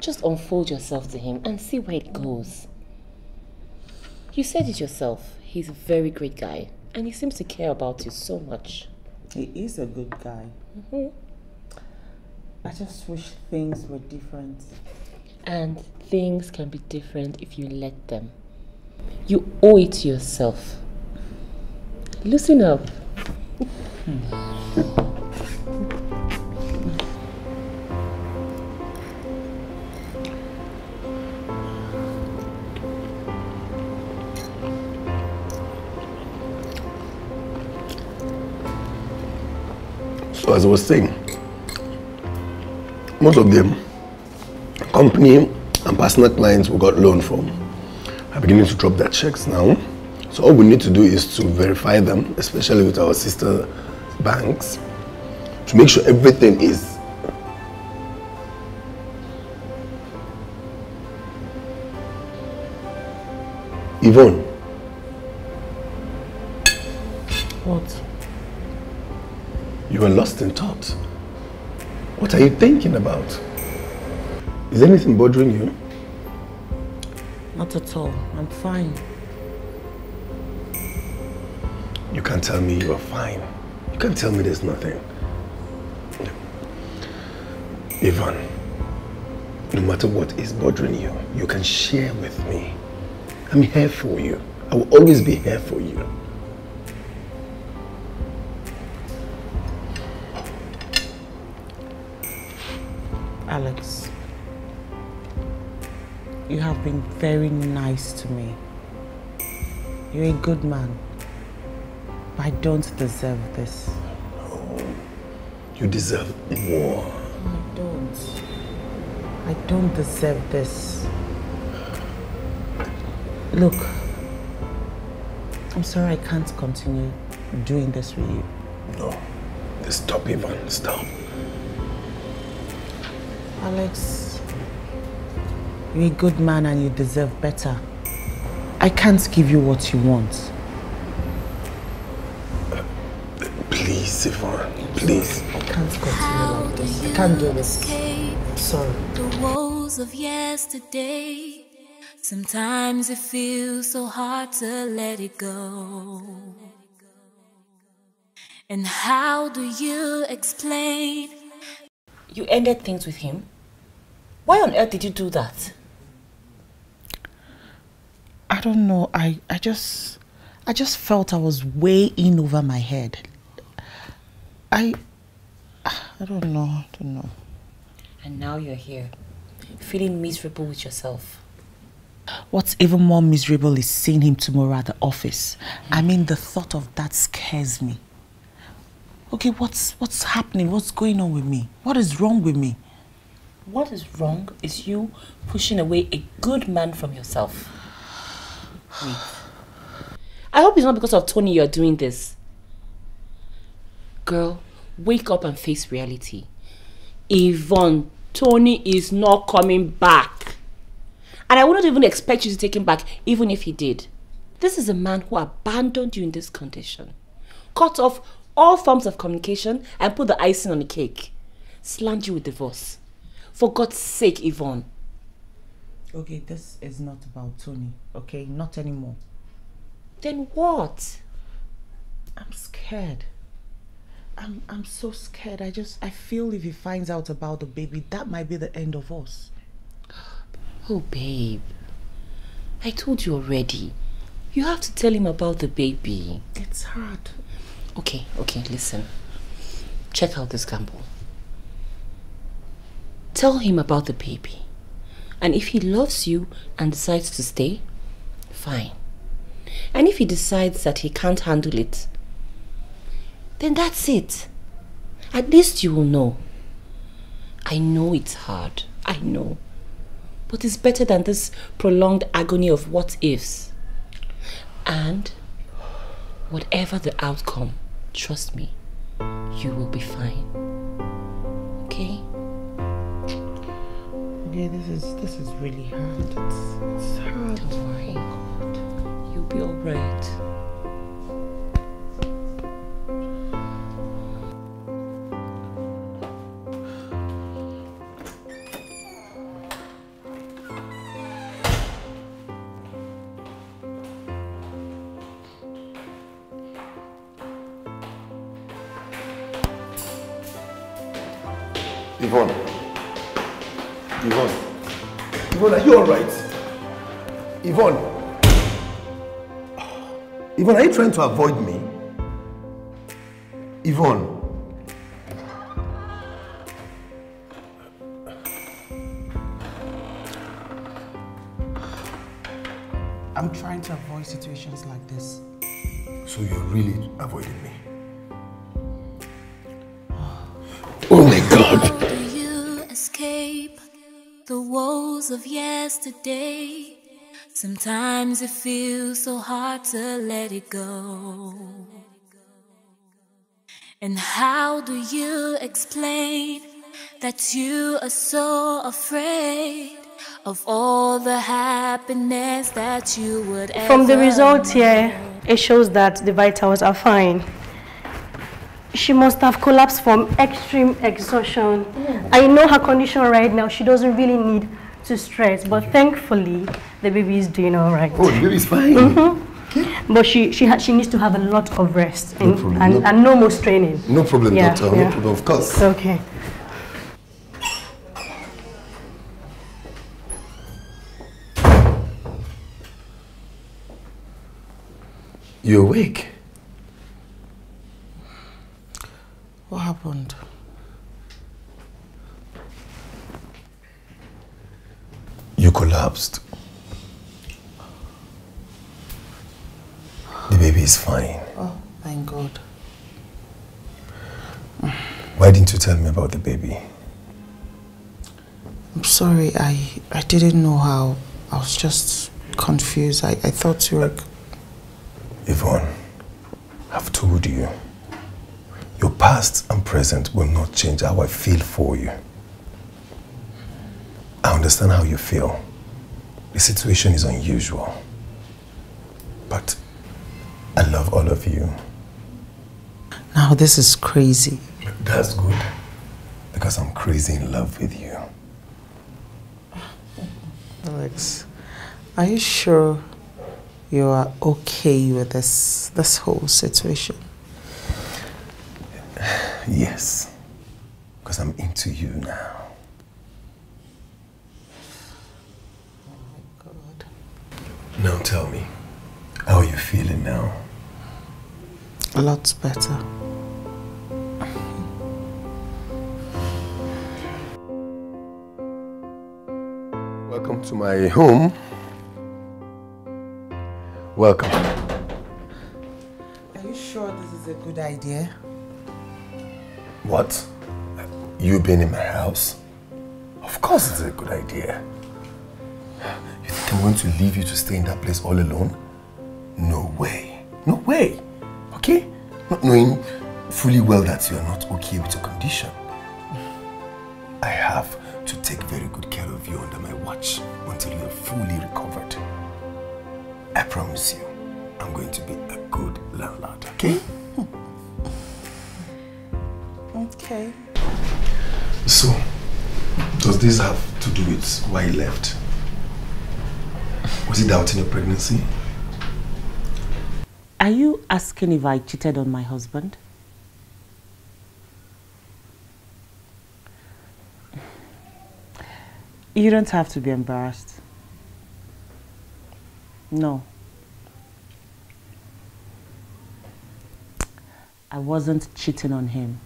just unfold yourself to him and see where it goes. You said it yourself. He's a very great guy, and he seems to care about you so much. He is a good guy. Mhm. I just wish things were different. And things can be different if you let them. You owe it to yourself. Loosen up. So as I was saying, most of them, company and personal clients we got loan from are beginning to drop their checks now. So all we need to do is to verify them, especially with our sister banks, to make sure everything is Yvonne, What? you were lost in thought. What are you thinking about? Is anything bothering you? Not at all. I'm fine. You can't tell me you are fine. You can't tell me there's nothing. Yvonne, no matter what is bothering you, you can share with me. I'm here for you. I will always be here for you. Alex, you have been very nice to me. You're a good man. But I don't deserve this. No. You deserve more. I don't. I don't deserve this. Look, I'm sorry I can't continue doing this with you. No. Stop, Yvonne. Stop. Alex, you're a good man and you deserve better. I can't give you what you want. Please, Yvonne. Please. I can't continue like this. I can't do this. Sorry. The woes of yesterday. Sometimes it feels so hard to let it go. And how do you explain? You ended things with him? Why on earth did you do that? I don't know. I, I just I just felt I was way in over my head. I I don't know. I don't know. And now you're here, feeling miserable with yourself. What's even more miserable is seeing him tomorrow at the office. I mm. mean, the thought of that scares me. Okay, what's what's happening? What's going on with me? What is wrong with me? What is wrong is you pushing away a good man from yourself. Wait. I hope it's not because of Tony you're doing this. Girl, wake up and face reality. Yvonne, Tony is not coming back. And I wouldn't even expect you to take him back, even if he did. This is a man who abandoned you in this condition, cut off all forms of communication, and put the icing on the cake. Slammed you with divorce. For God's sake, Yvonne. Okay, this is not about Tony, okay? Not anymore. Then what? I'm scared. I'm I'm so scared. I just I feel if he finds out about the baby, that might be the end of us. Oh, babe. I told you already. You have to tell him about the baby. It's hard. Okay, okay, listen. Check out this gamble. Tell him about the baby. And if he loves you and decides to stay, fine. And if he decides that he can't handle it, then that's it. At least you will know. I know it's hard. I know. But it's better than this prolonged agony of what ifs. And whatever the outcome, trust me, you will be fine. Okay? Yeah, this is this is really hard. It's, it's hard. Don't worry. You'll be alright. Yvonne, are you alright? Yvonne. Yvonne, are you trying to avoid me? Yvonne. I'm trying to avoid situations like this. So you're really avoiding me? The woes of yesterday? Sometimes it feels so hard to let it go. And how do you explain that you are so afraid of all the happiness that you would ever From the results here, it shows that the vitals are fine. She must have collapsed from extreme exhaustion. I know her condition right now. She doesn't really need to stress, but thankfully, the baby is doing all right. Oh, the baby's fine. Mhm. But she she ha- she needs to have a lot of rest No and, problem, and, no- and no more straining. No problem, Yeah, doctor. yeah. No problem, of course. It's Okay. You're awake? What happened? You collapsed. The baby is fine. Oh, thank God. Why didn't you tell me about the baby? I'm sorry, I I didn't know how. I was just confused. I, I thought you were Yvonne, I've told you. Your past and present will not change how I feel for you. I understand how you feel. The situation is unusual. But I love all of you. Now this is crazy. That's good. Because I'm crazy in love with you. Alex, are you sure you are okay with this this whole situation? Yes. Because I'm into you now. Oh Now tell me, how are you feeling now? A lot better. Welcome to my home. Welcome. Are you sure this is a good idea? What? You being in my house? Of course it's a good idea. You think I'm going to leave you to stay in that place all alone? No way. No way. Okay? Not knowing fully well that you are not okay with your condition. Why he left? Was he doubting your pregnancy? Are you asking if I cheated on my husband? You don't have to be embarrassed. No. I wasn't cheating on him.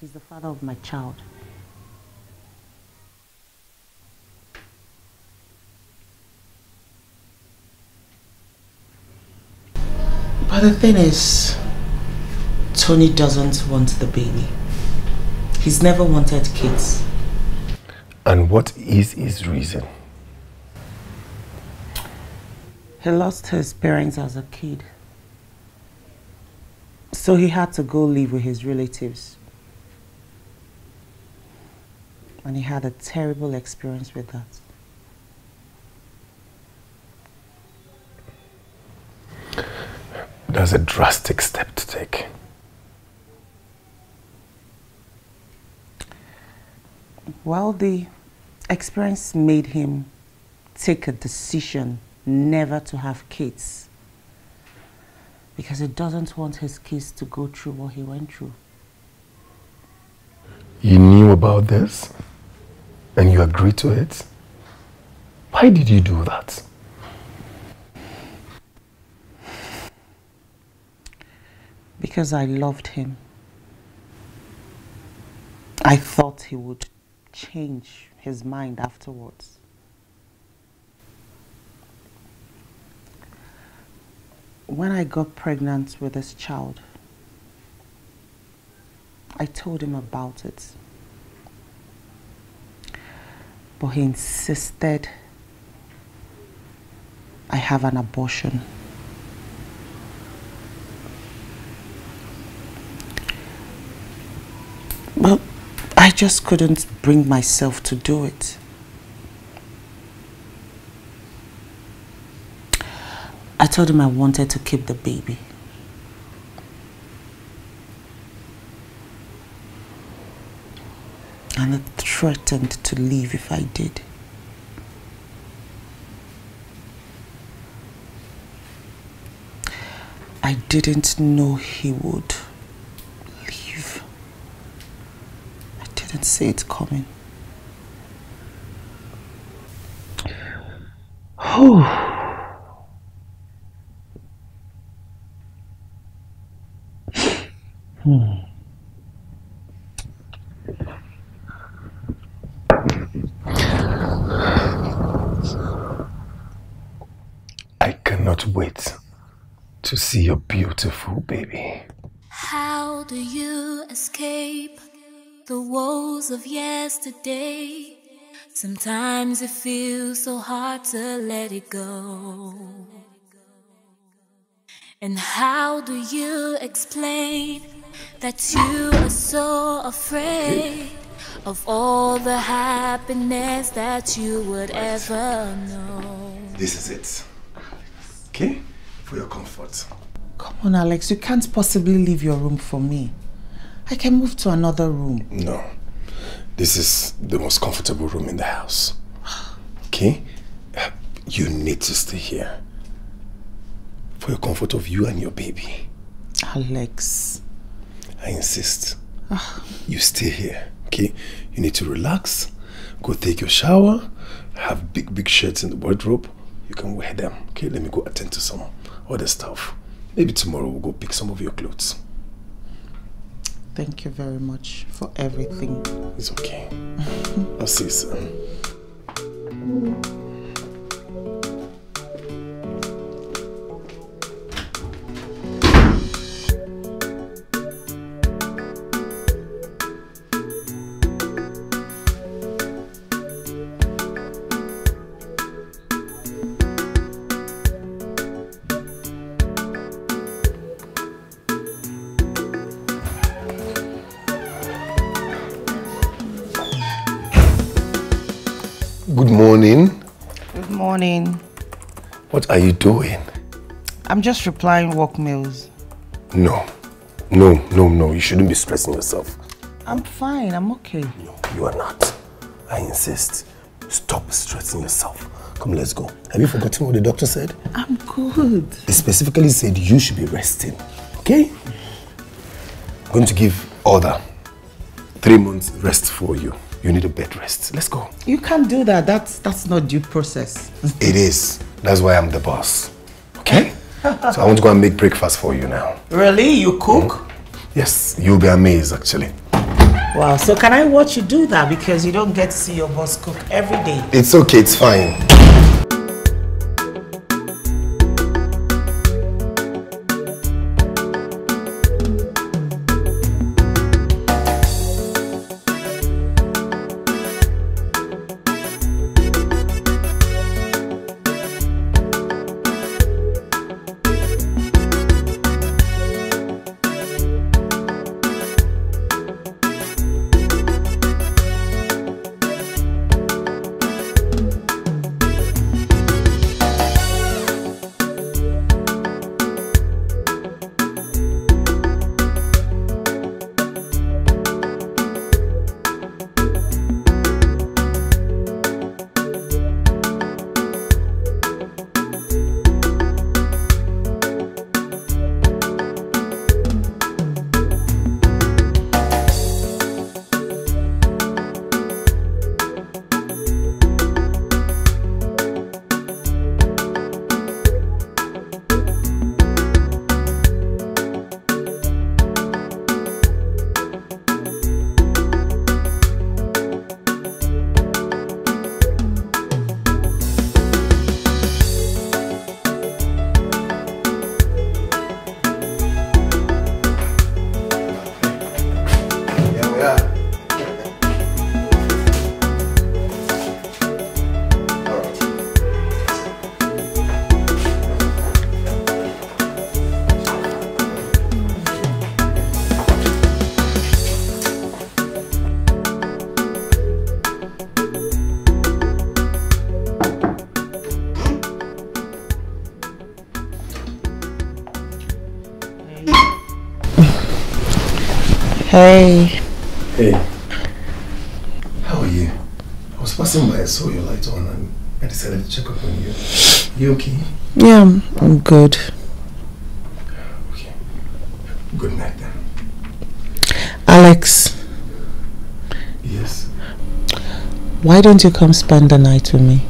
He's the father of my child. But the thing is, Tony doesn't want the baby. He's never wanted kids. And what is his reason? He lost his parents as a kid. So he had to go live with his relatives. And he had a terrible experience with that. That's a drastic step to take. Well, the experience made him take a decision never to have kids because he doesn't want his kids to go through what he went through. You knew about this and you agreed to it? Why did you do that? Because I loved him. I thought he would change his mind afterwards. When I got pregnant with this child, I told him about it. But he insisted I have an abortion. But I just couldn't bring myself to do it. I told him I wanted to keep the baby. And I threatened to leave if I did. I didn't know he would leave. I didn't see it coming. Oh. Hmm. I cannot wait to see your beautiful baby. How do you escape the woes of yesterday? Sometimes it feels so hard to let it go. And how do you explain that you are so afraid of all the happiness that you would ever know? This is it. Okay? For your comfort. Come on, Alex. You can't possibly leave your room for me. I can move to another room. No. This is the most comfortable room in the house. Okay? You need to stay here. For the comfort of you and your baby. Alex. I insist. Ah. You stay here, okay? You need to relax, go take your shower, have big, big shirts in the wardrobe. You can wear them, okay? Let me go attend to some other stuff. Maybe tomorrow we'll go pick some of your clothes. Thank you very much for everything. It's okay. I'll see you soon. What are you doing? I'm just replying work mails. No. No, no, no. You shouldn't be stressing yourself. I'm fine. I'm okay. You are not. I insist. Stop stressing yourself. Come, let's go. Have you forgotten what the doctor said? I'm good. They specifically said you should be resting. Okay? I'm going to give order. Three months rest for you. You need a bed rest. Let's go. You can't do that. That's that's not due process. It is. That's why I'm the boss. Okay? so I want to go and make breakfast for you now. Really? You cook? Yes, you'll be amazed actually. Wow. So can I watch you do that because you don't get to see your boss cook every day? It's okay, it's fine. Good. Good night then. Alex, Yes. why don't you come spend the night with me?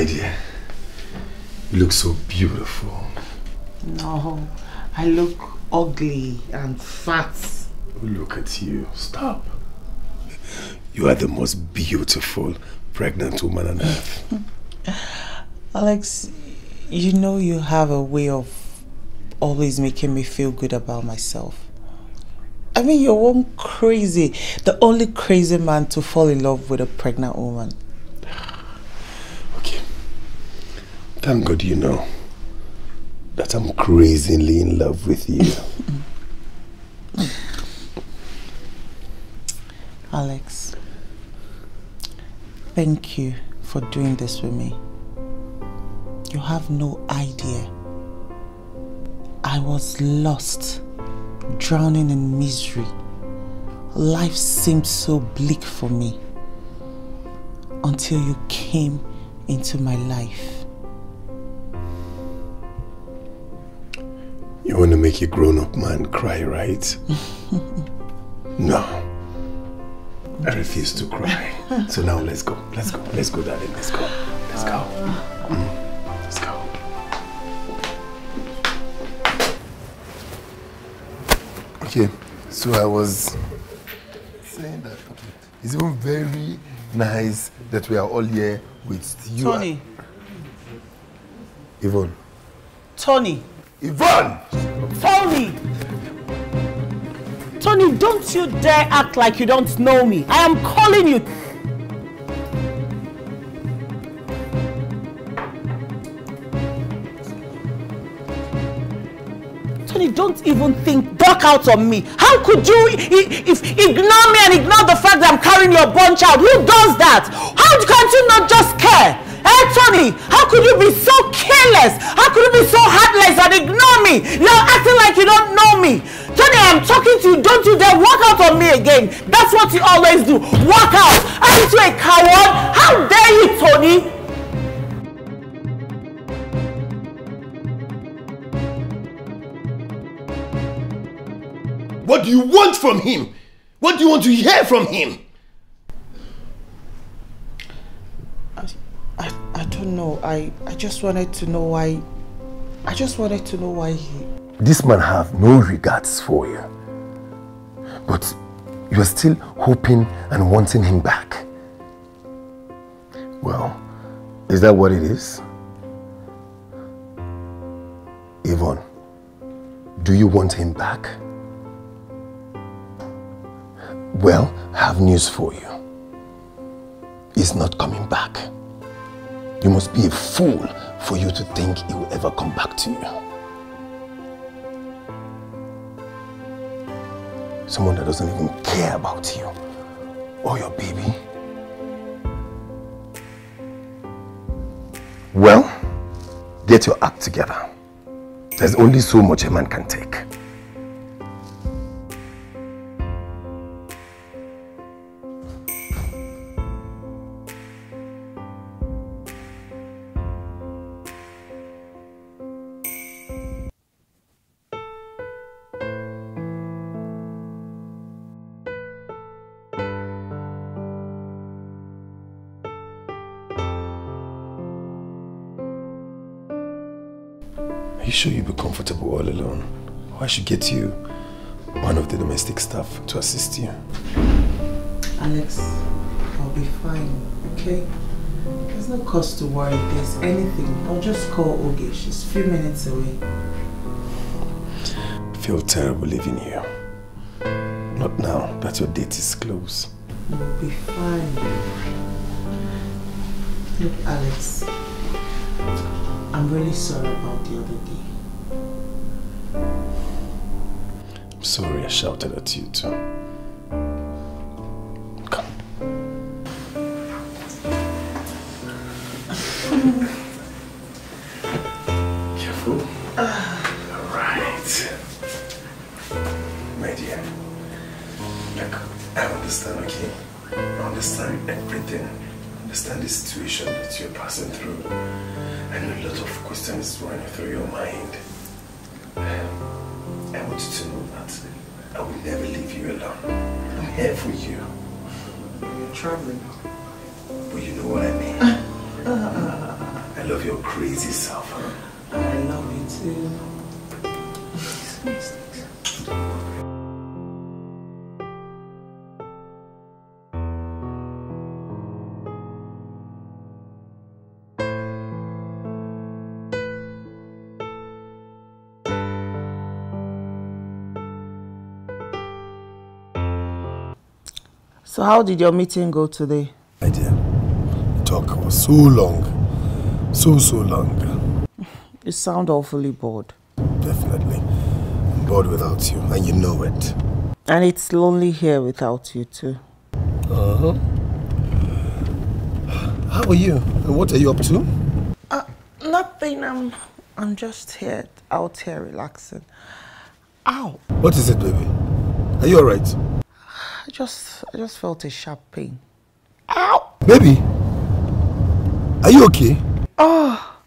My dear, you look so beautiful. No, I look ugly and fat. Look at you. Stop. You are the most beautiful pregnant woman on earth. Alex, you know you have a way of always making me feel good about myself. I mean, you're one crazy, the only crazy man to fall in love with a pregnant woman. Thank God you know that I'm crazily in love with you. Alex, thank you for doing this with me. You have no idea. I was lost, drowning in misery. Life seemed so bleak for me until you came into my life. You want to make a grown-up man cry, right? no. I refuse to cry. So now let's go. Let's go. Let's go, darling. Let's go. Let's go. Mm. Let's go. Okay, so I was saying that it's even very nice that we are all here with you. Tony, Yvonne. Tony, Yvonne! Tony! Tony, don't you dare act like you don't know me. I am calling you. Tony, don't even think duck out on me. How could you if ignore me and ignore the fact that I'm carrying your born child? Who does that? How can't you not just care? Tony, how could you be so careless? How could you be so heartless and ignore me? You're acting like you don't know me. Tony, I'm talking to you. Don't you dare walk out on me again. That's what you always do. Walk out. Aren't you a coward? How dare you, Tony? What do you want from him? What do you want to hear from him? Don't know. I, I just wanted to know why. I just wanted to know why he. This man have no regards for you. But you are still hoping and wanting him back. Well, is that what it is? Yvonne, do you want him back? Well, I have news for you. He's not coming back. You must be a fool for you to think he will ever come back to you. Someone that doesn't even care about you or your baby. Well, get your act together. There's only so much a man can take. Comfortable all alone? I should get you one of the domestic staff to assist you. Alex, I'll be fine, okay? There's no cause to worry. If there's anything, I'll just call Oge. She's a few minutes away. I feel terrible leaving you. Not now that your date is close. You'll be fine. Look, Alex, I'm really sorry about the other day. Sorry I shouted at you too. So how did your meeting go today? My dear, the talk was so long. So, so long. You sound awfully bored. Definitely. I'm bored without you, and you know it. And it's lonely here without you too. Uh-huh. How are you? And what are you up to? Uh, nothing. I'm, I'm just here, out here relaxing. Ow! What is it, baby? Are you alright? I just, I just felt a sharp pain. Baby? Are you okay? Oh,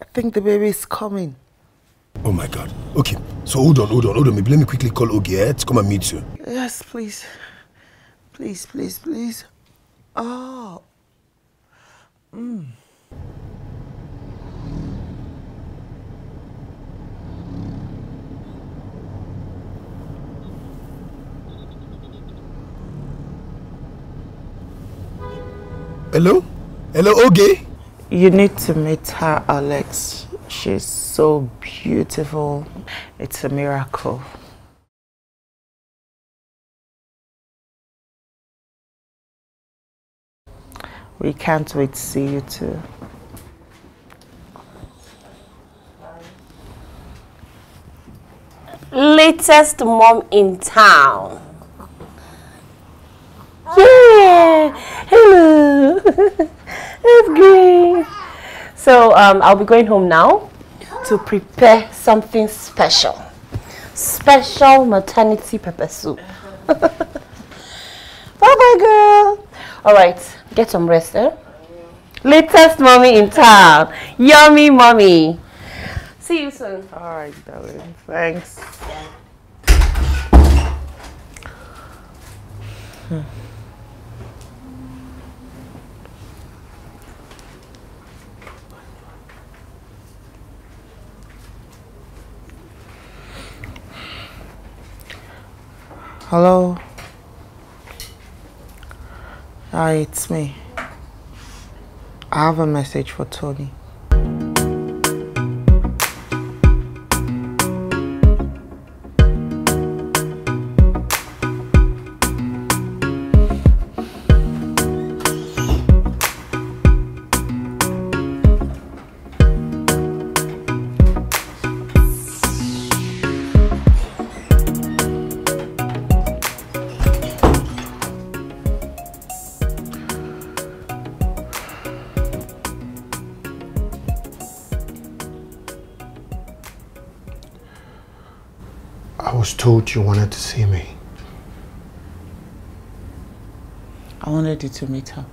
I think the baby is coming. Oh my god. Okay, so hold on, hold on, hold on. Maybe let me quickly call Ogie eh, to come and meet you. Yes, please. Please, please, please. Oh. Mm. Hello? Hello, Ogie? You need to meet her, Alex. She's so beautiful. It's a miracle. We can't wait to see you too. Latest mom in town. Yeah. Hello. That's great. So um, I'll be going home now to prepare something special. Special maternity pepper soup. Bye bye, girl. All right, get some rest, eh? Latest mommy in town. Yummy mommy. See you soon. All right, darling. Thanks. Hmm. Hello. Hi, it's me. I have a message for Tony. You wanted to see me. I wanted you to meet her.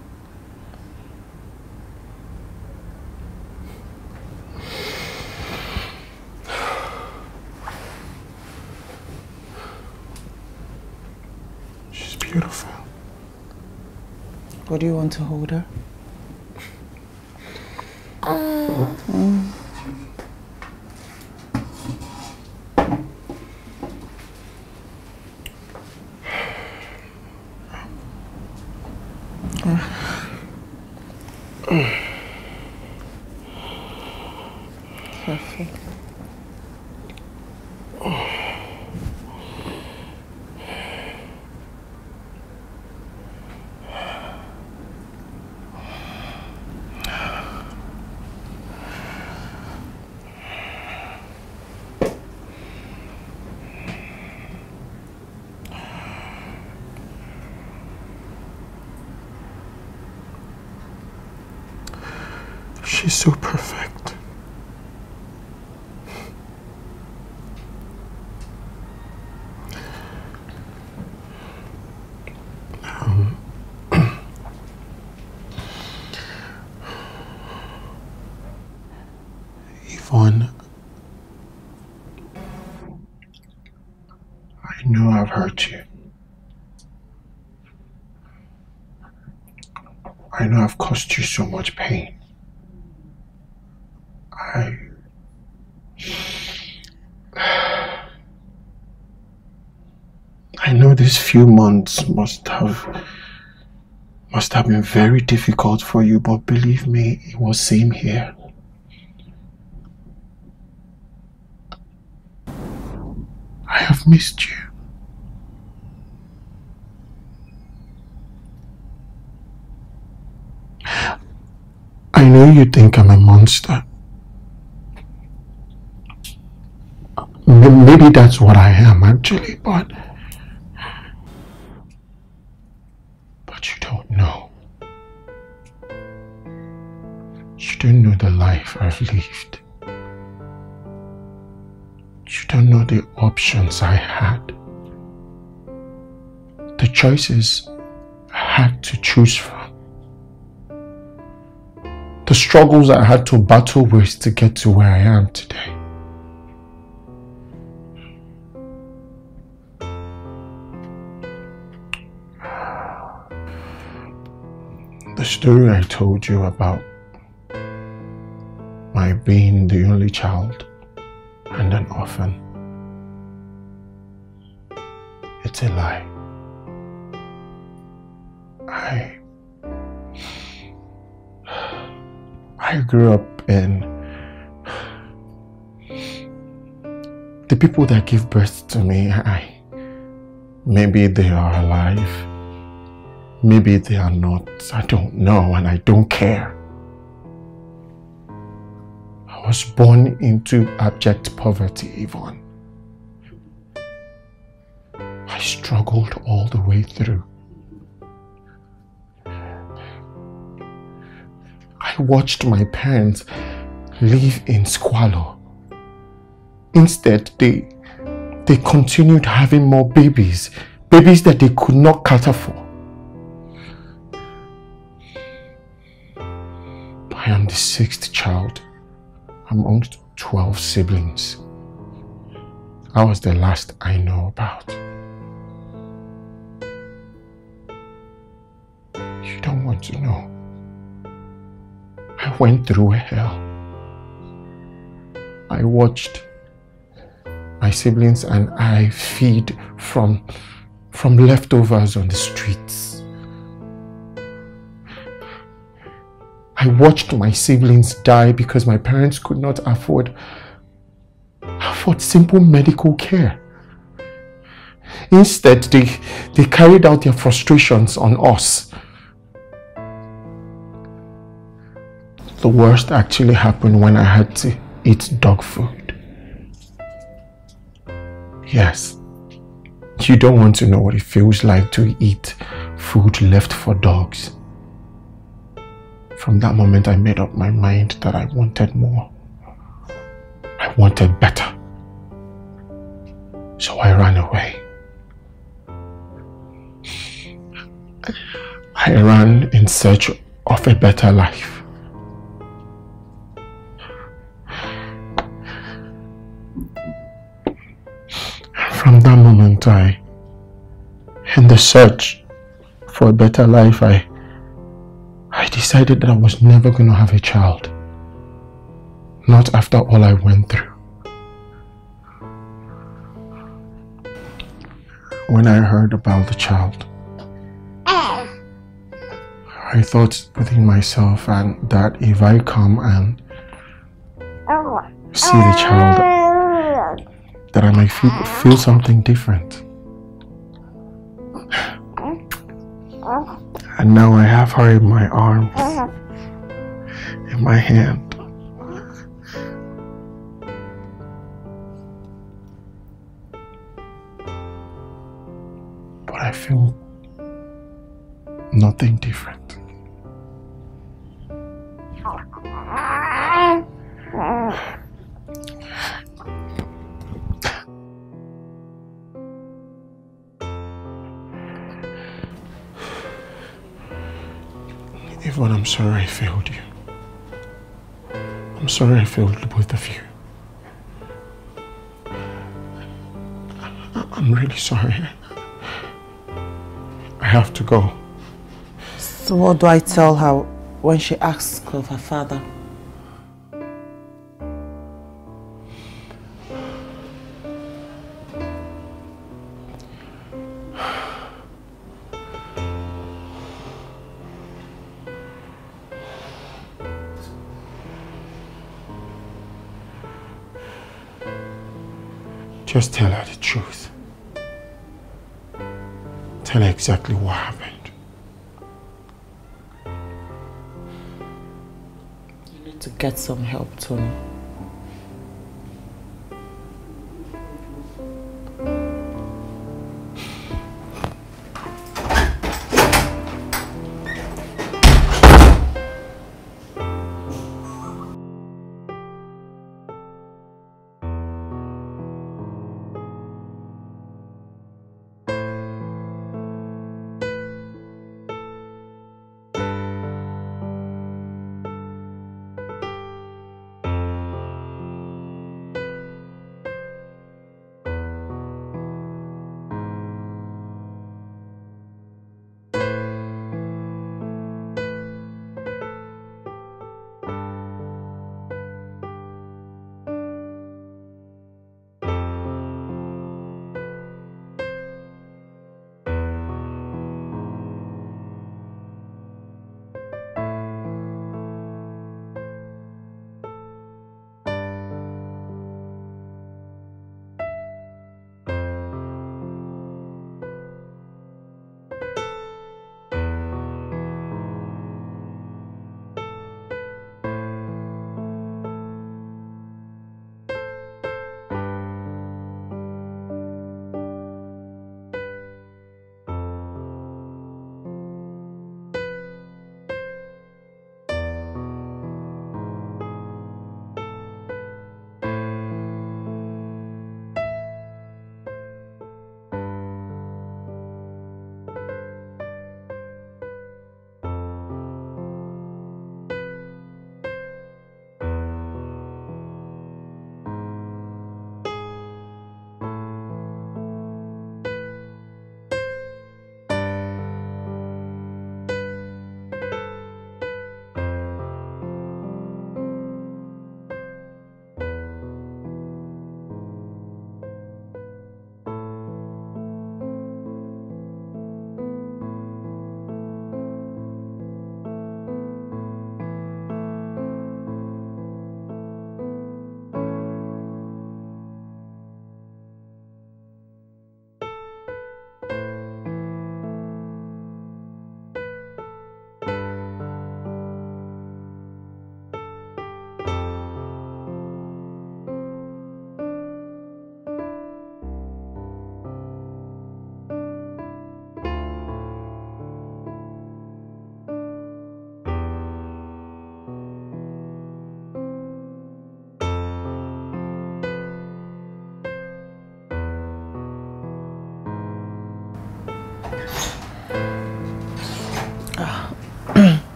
She's beautiful. What do you want to hold her? Mm. Perfect. She's so perfect. Um, Yvonne, I know I've hurt you. I know I've caused you so much pain. I. I know these few months must have must have been very difficult for you, but believe me, it was same here. I have missed you. I know you think I'm a monster. Maybe that's what I am actually, but but don't know the life I've lived. You don't know the options I had. The choices I had to choose from. The struggles I had to battle with to get to where I am today. The story I told you about my being the only child and an orphan. It's a lie. I I grew up in the people that give birth to me. I maybe they are alive, maybe they are not. I don't know, and I don't care. I was born into abject poverty, Yvonne. I struggled all the way through. I watched my parents live in squalor. Instead, they they continued having more babies, babies that they could not cater for. I am the sixth child amongst 12 siblings. I was the last I know about. You don't want to know. I went through hell. I watched my siblings and I feed from from leftovers on the streets. I watched my siblings die because my parents could not afford afford simple medical care. Instead, they, they carried out their frustrations on us. The worst actually happened when I had to eat dog food. Yes, you don't want to know what it feels like to eat food left for dogs. From that moment, I made up my mind that I wanted more. I wanted better. So I ran away. I ran in search of a better life. From that moment, I, in the search for a better life, I, I decided that I was never going to have a child. Not after all I went through. When I heard about the child, I thought within myself and that if I come and see the child, that I might feel, feel something different. And now I have her in my arms, in my hand. But I feel nothing different. I'm sorry I failed you. I'm sorry I failed both of you. I'm really sorry. I have to go. So what do I tell her when she asks of her father? Just tell her the truth. Tell her exactly what happened. You need to get some help, Tony.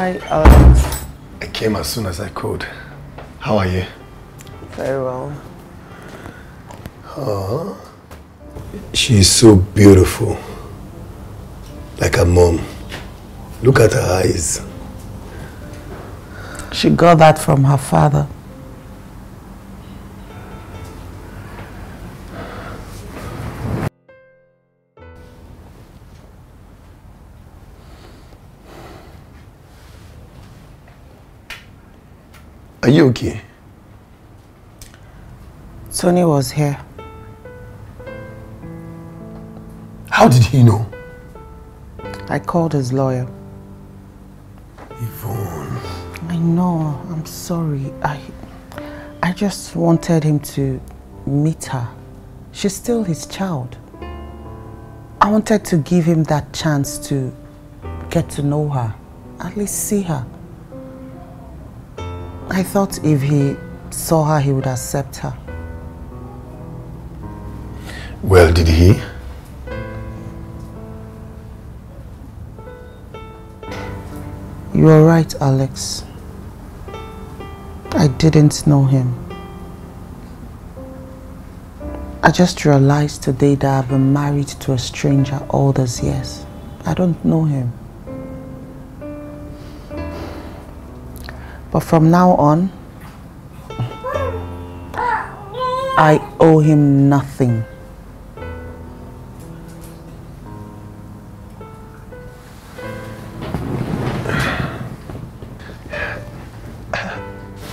Hi, Alex. I came as soon as I could. How are you? Very well. Oh, she's so beautiful. Like her mom. Look at her eyes. She got that from her father. You okay? Tony was here. How did he know? I called his lawyer. Yvonne. I know. I'm sorry. I I just wanted him to meet her. She's still his child. I wanted to give him that chance to get to know her. At least see her. I thought if he saw her, he would accept her. Well, did he? You are right, Alex. I didn't know him. I just realized today that I've been married to a stranger all these years. I don't know him. But from now on, I owe him nothing.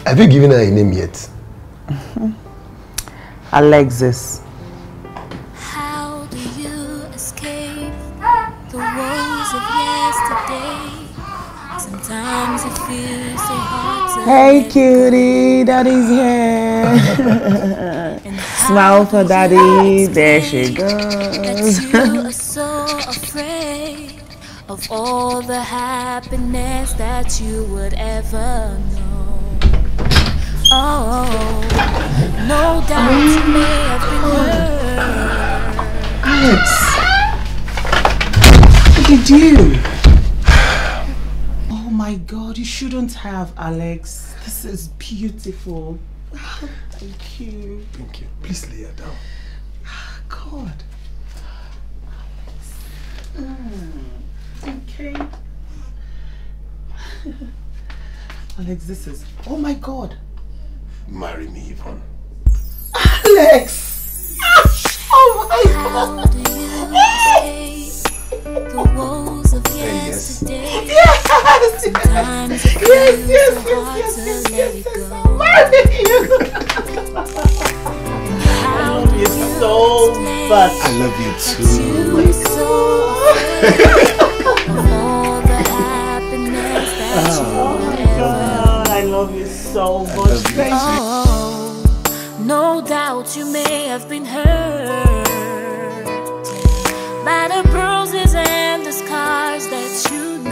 Have you given her a name yet? Alexis. Hey cutie, daddy's here. Smile for daddy. There she goes. you are so afraid of all the happiness that you would ever know. Oh, no doubt you may have been oh. hurt. Alex, what did you? Oh my God, you shouldn't have, Alex. This is beautiful. Thank you. Thank you. Please lay her down. God. Mm, okay. Alex, this is. Oh my God. Marry me, Yvonne. Alex! Oh my How do you escape the woes of yesterday? Yes! Sometimes it Yes, feels yes, so hard yes, to yes, let yes, it yes, go. I love you so much. I love you You too. are so afraid of all the happiness that oh, you would ever God, I love you so much. Thank you. Oh, no doubt you may have been hurt by the bruises stars that you